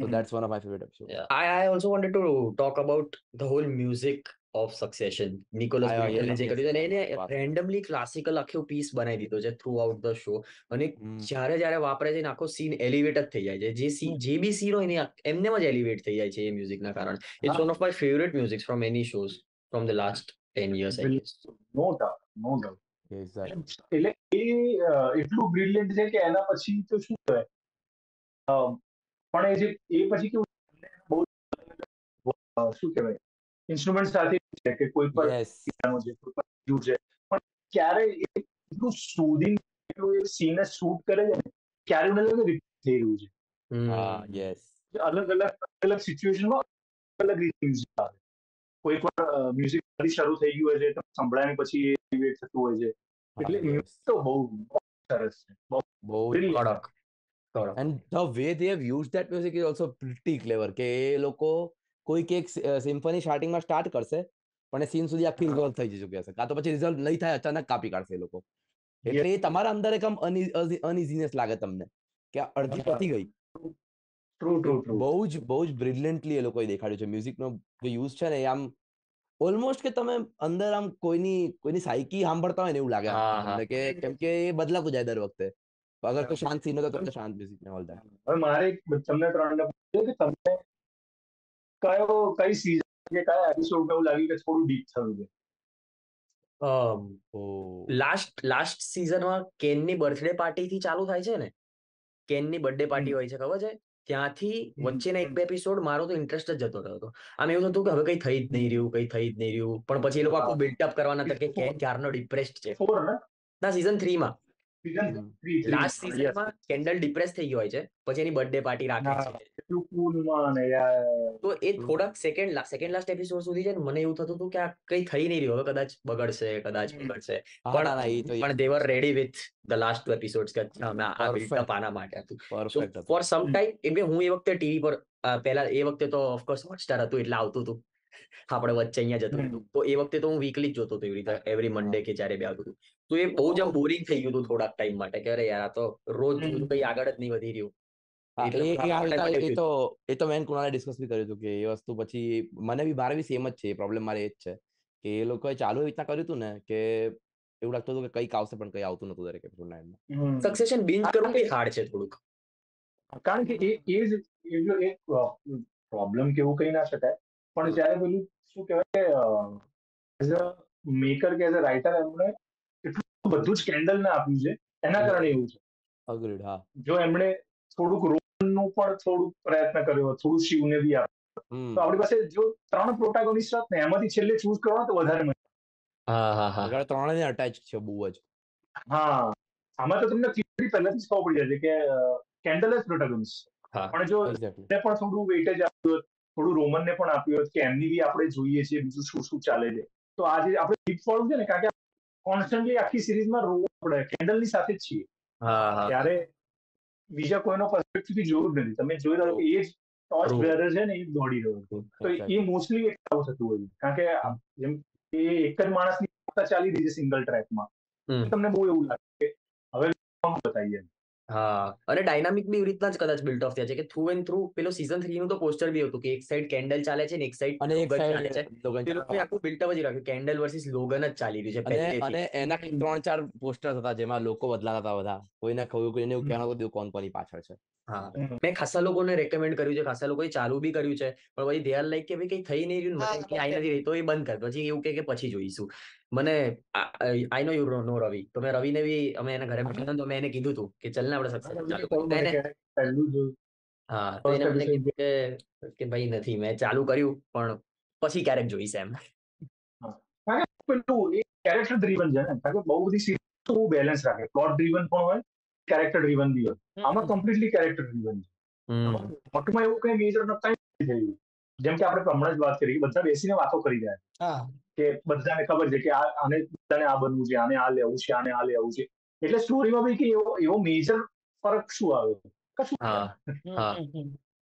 So that's one of my favorite episodes. Yeah. I, I also wanted to talk about the whole music of Succession Nicholas I- જે કર્યું અને એને randomly classical આખો પીસ બનાવી દીધો છે થ્રુ આઉટ ધ શો અને જ્યારે જ્યારે વાપરે છે ને આખો સીન એલિવેટ જ થઈ જાય છે. જે સીન જે બી સીન હોય ને એમને જ એલિવેટ થઈ જાય છે એ મ્યુઝિકના કારણે. It's one of my favourite music from any shows from the last ten years I guess no doubt no doubt Exactly. એટલે એ અ, એટલું બ્રિલિયન્ટ છે કે એના પછી તો શું કહેવાય? પણ એ જે એ પછી કેવું બહુ અ, શું કહેવાય? ઇન્સ્ટ્રુમેન્ટ સાથે છે કે કોઈ પણ. પિયાનો છે કોઈ પણ છે. પણ ક્યારે એટલું સુધિંગ એટલું એ સીને શૂટ કરે છે ને ક્યારે મને લાગે રિપીટ થઈ રહ્યું છે. હા યસ અલગ અલગ અલગ સિચ્યુએશનમાં અલગ રીતે મ્યુઝિક આવે. કોઈ પણ મ્યુઝિક શરૂ થઈ ગયું હોય છે તો સંભળાય ને પછી એ elevate થતું હોય છે. એટલે મ્યુઝિક તો બહુ સરસ છે. બહુ બહુ. કડક. And the way way have use that music is also pretty clever કે એ લોકો કોઈક એક સિમ્ફની સ્ટાર્ટિંગમાં સ્ટાર્ટ કરશે પણ એ સીન સુધી આખી રિઝોલ્વ થઈ જશે હશે. કાં તો પછી રિઝલ્ટ નહીં થાય અચાનક કાપી કાઢશે એ લોકો. એટલે એ તમારા અંદર એક આમ અનઇઝીનેસ લાગે તમને કે અડધી પતી ગઈ. ટ્રુ ટ્રુ ટ્રુ બહુ જ બહુ જ બ્રિલિયન્ટલી એ લોકોએ દેખાડ્યું છે. મ્યુઝિકનો જે યુઝ છે ને એ આમ ઓલમોસ્ટ કે તમે અંદર આમ કોઈની કોઈની સાયકી સાંભળતા હોય ને એવું લાગે. તમને કે કેમ કે એ બદલાતું જાય દર વખતે. અગર કોઈ શાંત સીન હોય તો તમને શાંત મ્યુઝિક ને ઓલ હવે મારે તમને ત્રણને કે તમને કયો કઈ સીઝન કે કયા એપિસોડ એવું લાગ્યું કે થોડું ડીપ થયું છે? લાસ્ટ લાસ્ટ સીઝનમાં કેનની બર્થડે પાર્ટી થી ચાલુ થાય છે ને? કેનની બર્થડે પાર્ટી હોય છે ખબર છે? ત્યાંથી વચ્ચેના એક બે એપિસોડ મારો તો ઇન્ટરેસ્ટ જ જતો રહ્યો હતો. આમ એવું થતું કે હવે કઈ થઈ જ નહીં રહ્યું કઈ થઈ જ નહીં રહ્યું. પણ પછી એ લોકો આખું બિલ્ડઅપ કરવાના હતા કે કેન ક્યારનો ડિપ્રેસ્ડ છે. ફોર ને? ના સિઝન થ્રીમાં લાસ્ટ સીઝનમાં કેન્ડલ ડિપ્રેસ થઈ ગયો હોય છે. પછી એની બર્થડે પાર્ટી રાખે છે. તો એ થોડાક સેકન્ડ સેકન્ડ લાસ્ટ એપિસોડ સુધી છે મને એવું થતું હતું કે આ કઈ થઈ નહીં રહ્યું. હવે કદાચ બગડશે કદાચ બગડશે. પણ પણ they were ready with the last two episodes કે અમે આ. બિલ્ડઅપ આના માટે હતું. ફોર સમ ટાઈમ એટલે હું એ વખતે ટીવી પર પહેલા એ વખતે તો ઓફકોર્સ હોટસ્ટાર હતું એટલે આવતું હતું. આપણે વચ્ચે અહીંયા જતું હતું. તો એ વખતે તો હું વીકલી જ જોતો હતો એવી રીતે એવરી મંડે કે જ્યારે બે આવતું હતું. તો એ બહુ જ બોરિંગ થઈ ગયું હતું થોડાક ટાઈમ માટે કે અરે યાર આ તો રોજ કઈ આગળ જ નહીં વધી રહ્યું. એ- તો એ તો મેં કુણાલે ડિસ્કસ બી કર્યું હતું કે એ વસ્તુ પછી મને બી મારે બી સેમ જ છે પ્રોબ્લેમ મારે એ જ છે કે એ લોકોએ ચાલુ એવી રીતના કર્યું હતું ને કે એવું લાગતું હતું કે કંઈક આવશે પણ કઈ આવતું નતું દરેક એપિસોડના એન્ડમાં. સક્સેશન બિંજ કરવું બી હાર્ડ છે થોડુંક? કારણ કે એ એ જ એ જો એક પ્રોબ્લેમ કેવું કહી ના શકાય. પણ જ્યારે પેલું શું કહેવાય એઝ અ મેકર કે એઝ અ રાઇટર એમણે બધું જ કેન્ડલ ને આપ્યું છે. એના કારણે એવું છે. અગ્રીડ હા. જો એમણે થોડુંક રોમનનું પણ થોડુંક પ્રયત્ન કર્યો હોત, થોડું શિવને બી આપ્યું. તો આપણી પાસે જો ત્રણ પ્રોટાગોનિસ્ટ હોત ને એમાંથી છેલ્લે ચૂઝ કરવાનો તો વધારે મજા હા હા હા. આગળ ને અટેચ છે બહુ જ. હા. આમાં તો તમને થિયરી પહેલાથી જ ખબર પડી જાય છે કે કેન્ડલ જ પ્રોટાગોનિસ્ટ હા પણ જો એને પણ થોડું વેટેજ આપ્યું હોત થોડું રોમનને પણ આપ્યું હોત કે એમની બી આપણે જોઈએ છીએ બીજું શું શું ચાલે છે. તો આજે આપણે ડીપ ફોલો છે ને કારણ કે કોન્સ્ટન્ટલી આખી સિરીઝમાં આપણે કેન્ડલની સાથે જ છીએ. ત્યારે બીજા કોઈનો પર્સપેક્ટિવ જોયું જ નથી. તમે જોઈ રહ્યો કે એ જ ટોર્ચ. બેરર છે ને એ દોડી રહ્યો હતો તો એ મોસ્ટલી મોસ્ટલી આવું થતું હોય કારણ કે જેમ એ એક જ માણસની ચાલી રહી છે સિંગલ ટ્રેકમાં. તમને બહુ એવું લાગે કે હવે બતાવીએ હા અને ડાયનામિક બી એવી રીતના જ કદાચ બિલ્ટ ઓફ થયા છે કે થ્રુ એન્ડ થ્રુ પેલો સીઝન થ્રી નું તો પોસ્ટર બી હતું કે એક સાઈડ કેન્ડલ ચાલે છે ને એક સાઈડ અને એક ચાલે છે. લોગન તે લોકોએ આખું બિલ્ટઅપ જ રાખ્યું. કેન્ડલ વર્સિસ લોગન જ ચાલી રહ્યું છે અને અને એના ત્રણ ચાર પોસ્ટર હતા જેમાં લોકો બદલાતા હતા બધા. કોઈને કહ્યું કોઈને એવું કહેવાનું હતું કોણ કોની પાછળ છે. હા. મેં ખાસા લોકોને રેકમેન્ડ કર્યું છે ખાસા લોકોએ ચાલુ બી કર્યું છે પણ પછી ધ્યાન લાઈક કે ભાઈ કઈ થઈ નહીં રહ્યું ને મને આઈ નથી રહી તો એ બંધ કર પછી એવું કે કે પછી જોઈશું. મને આઈ નો યુ નો રવિ તો મેં રવિને બી અમે એના ઘરે બેઠા તો મેં એને કીધું હતું કે ચલને આપણે સક્સેસ હા તો એને મને કીધું કે કે ભાઈ નથી મેં ચાલુ કર્યું પણ પછી ક્યારેક જોઈશ એમ. કે પેલું એ કેરેક્ટર ડ્રીવન છે ને કારણ કે બહુ બધી સિરીઝ બહુ બેલેન્સ રાખે પ્લોટ ડ્રીવન પણ હોય કેરેક્ટર ડ્રીવન બી હોય આમાં કમ્પ્લીટલી કેરેક્ટર ડ્રીવન છે મોટુમાં એવું કઈ મેજર નથી થયું જેમ કે આપણે હમણાં જ વાત કરી બધા બેસીને વાતો કરી રહ્યા કે બધાને ખબર છે કે આ આને બધાને આ બનવું છે આને આ લેવું છે આને આ લેવું છે. એટલે સ્ટોરીમાં બી કે એવો એવો મેજર ફરક શું આવે? કશું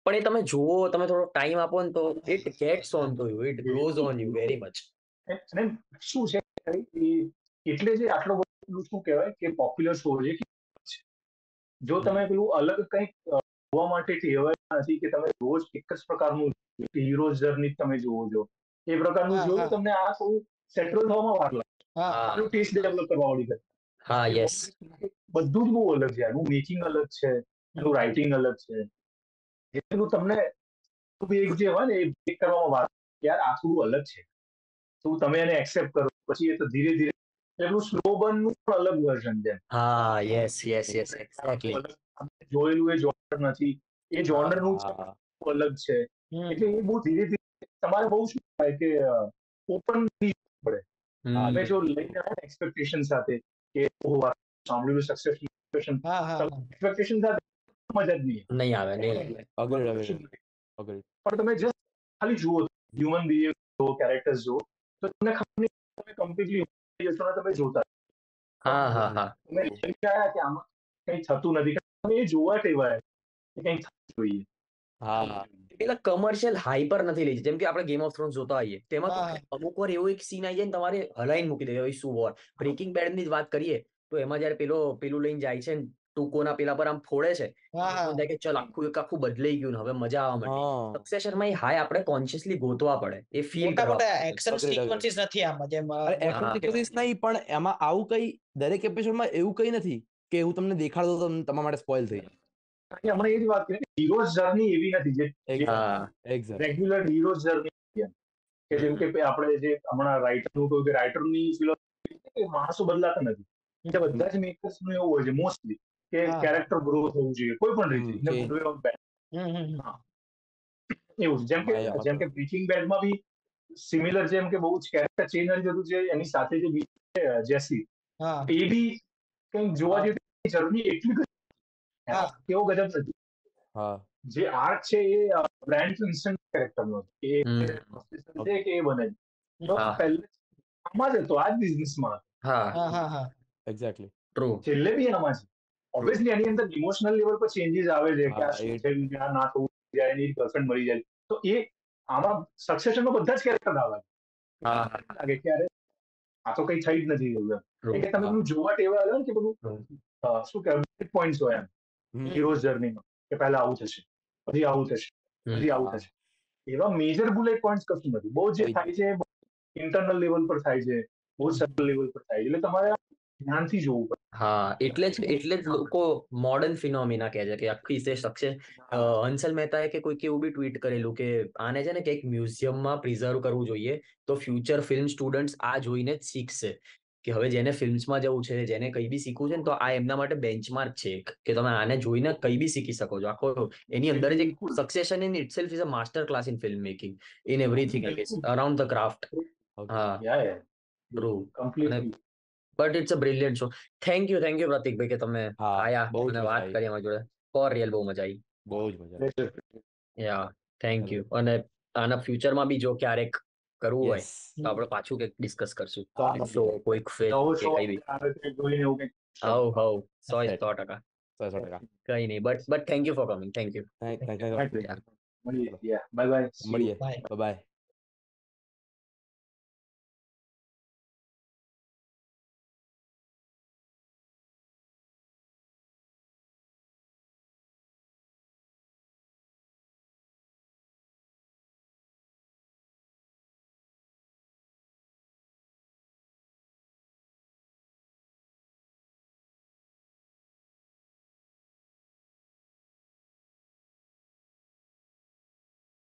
પણ એ તમે જુઓ તમે થોડો ટાઈમ આપો ને તો it gets on to you it grows on you very much અને શું છે? એટલે જે આટલો બધો શું કહેવાય? કે પોપ્યુલર શો છે કે જો તમે પેલું અલગ કંઈક જોવા માટે કહેવાય નથી કે તમે રોજ એક જ પ્રકારનું હીરો જર્ની તમે જોવો છો. એ પ્રકારનું જોયું તમને આ થોડું સેટલ થવામાં વાર લાગે. આનું ટેસ્ટ ડેવલપ કરવા વાળી. હા યસ બધું જ બહુ અલગ છે એનું મેકિંગ અલગ છે એનું રાઇટિંગ અલગ છે. એટલું તમને એક જે હોય ને એ break કરવામાં વાર. યાર આ થોડું અલગ છે. તો તમે એને એક્સેપ્ટ કરો. પછી એ તો ધીરે ધીરે એટલું સ્લો બર્નનું પણ અલગ વર્ઝન છે. હા યસ યસ યસ એક્ઝેક્ટલી જોયેલું એ જોનર નથી. એ જોનરનું અલગ છે. એટલે એ બહુ ધીરે ધીરે તમારે બહુ શું થાય કે ઓપન પડે. અમે જો લઈને આવે એક્સપેક્ટેશન સાથે કે ઓહો આ સાંભળ્યું સક્સેસફુલ એક્સપેક્ટેશન હા હા એક્સપેક્ટેશન સાથે મજા જ નહીં નહીં આવે નહીં અગ્રીડ અગ્રીડ પણ તમે જસ્ટ ખાલી જુઓ હ્યુમન બિહેવિયર જુઓ કેરેક્ટર્સ જુઓ તો તમને ખબર નહીં તમે કમ્પ્લીટલી જશો તમે જોતા હા હા હા. તમે કે આમાં કંઈ થતું નથી. તમે જોવા ટેવાય કે જોઈએ. હા પેલા કમર્શિયલ હાઈ પર નથી લઈ જેમ કે આપણે ગેમ ઓફ થ્રોન્સ જોતા હોઈએ તેમાં. અમુક વાર એવો એક સીન આવી જાય ને તમારે હલાઈને મૂકી દે શું વોર બ્રેકિંગ બેડની જ વાત કરીએ તો એમાં જયારે પેલો પેલું લઈને જાય છે ને ટૂંકોના પેલા પર આમ ફોડે છે હા હા. તો થાય કે ચલ આખું એક આખું બદલાઈ ગયું ને હવે મજા આવવા માંડી. હા. સક્સેશનમાં એ હાઈ આપણે કોન્શિયસલી ગોતવા પડે એ ફીલ મોટા કરવા મોટા એક્શન. સિક્વન્સીસ નથી આમાં જેમ નહીં પણ એમાં આવું કઈ દરેક એપિસોડમાં એવું કઈ નથી કે હું તમને દેખાડતો તો તમારા માટે સ્પોઇલ થઈ હમણાં એ જ વાત કરી હીરોઝ જર્ની એવી નથી જે હા. રેગ્યુલર હીરોઝ જર્ની કે જેમ કે આપણે જે હમણાં રાઇટરનું કહ્યું કે રાઇટરની philosophy માણસો બદલાતા નથી. બધા જ મેકર્સનું એવું હોય છે મોસ્ટલી કે કેરેક્ટર ગ્રો થવું જોઈએ. કોઈ પણ રીતે. એવું જેમ કે જેમ કે બ્રેકિંગ બેડમાં બી સિમિલર જેમ કે બહુ જ કેરેક્ટર ચેન્જ થઈ જતું છે એની સાથે જે બીજી છે, જેસી એ બી કંઈક જોવા જેવી જરૂરી એટલી હા. કેવો ગજબ નથી. જે આર્ટ છે એ બ્રાન્ડ ઇન્સ્ટન્ટ કેરેક્ટર નો છે. એ છે કે એ બને આમાં જ હતો. આ જ બિઝનેસમાં હા. હા હા હા. એક્ઝેક્ટલી ટ્રુ છેલ્લે બી આમાં છે ઓબ્વિયસલી એની અંદર ઇમોશનલ લેવલ પર ચેન્જીસ આવે છે. કે આ શું છે, આ ના થવું જાય એની ગર્લફ્રેન્ડ મરી જાય. તો એ આમાં સક્સેશનમાં બધા જ કેરેક્ટર આવે. હા. લાગે કે અરે આ તો કઈ થઈ જ નથી એમ. True. તમે પેલું જોવા ટેવા આવ્યો કે બધું શું કહેવાય પોઈન્ટ્સ હોય એમ. હીરોઝ જર્નીમાં કે પહેલા આવું થશે પછી આવું થશે. પછી આવું થશે. એવા મેજર બુલેટ પોઈન્ટ્સ કશું નથી. બહુ જે થાય છે ઇન્ટરનલ લેવલ પર થાય છે બહુ સટલ લેવલ પર થાય છે. એટલે તમારે ધ્યાનથી જોવું પડે. હા એટલે જ એટલે જ લોકો મોડર્ન ફિનોમિના કહે છે કે આખી તે સક્સેસ હંસલ મહેતાએ કે કોઈકે એવું બી ટ્વીટ કરેલું કે આને છે ને કે એક મ્યુઝિયમમાં પ્રિઝર્વ કરવું જોઈએ તો ફ્યુચર ફિલ્મ સ્ટુડન્ટ્સ આ જોઈને જ શીખશે. કે હવે જેને ફિલ્મ્સમાં જવું છે જેને કંઈ બી શીખવું છે ને તો આ એમના માટે બેન્ચમાર્ક છે કે તમે આને જોઈને કંઈ બી શીખી શકો છો. આખો એની અંદર જ એક Succession in itself is a master class in film making in everything around the craft હા. True completely but it's a brilliant show thank you thank you પ્રતિકભાઈ કે તમે આયા બહુ અને વાત કરી અમારી જોડે. ફોર રિયલ બહુ મજા આવી. બહુ જ મજા આવી. યા થેન્ક યુ અને આના ફ્યુચરમાં બી જો ક્યારેક કરવું હોય તો આપણે પાછું કંઈક ડિસ્કસ કરશું. શો? કોઈક ફેર કે કઈ બી. હવ હવ. સો સો ટકા. સો સો ટકા. કઈ નહીં but but thank you for coming thank you bye bye મળીએ. Bye bye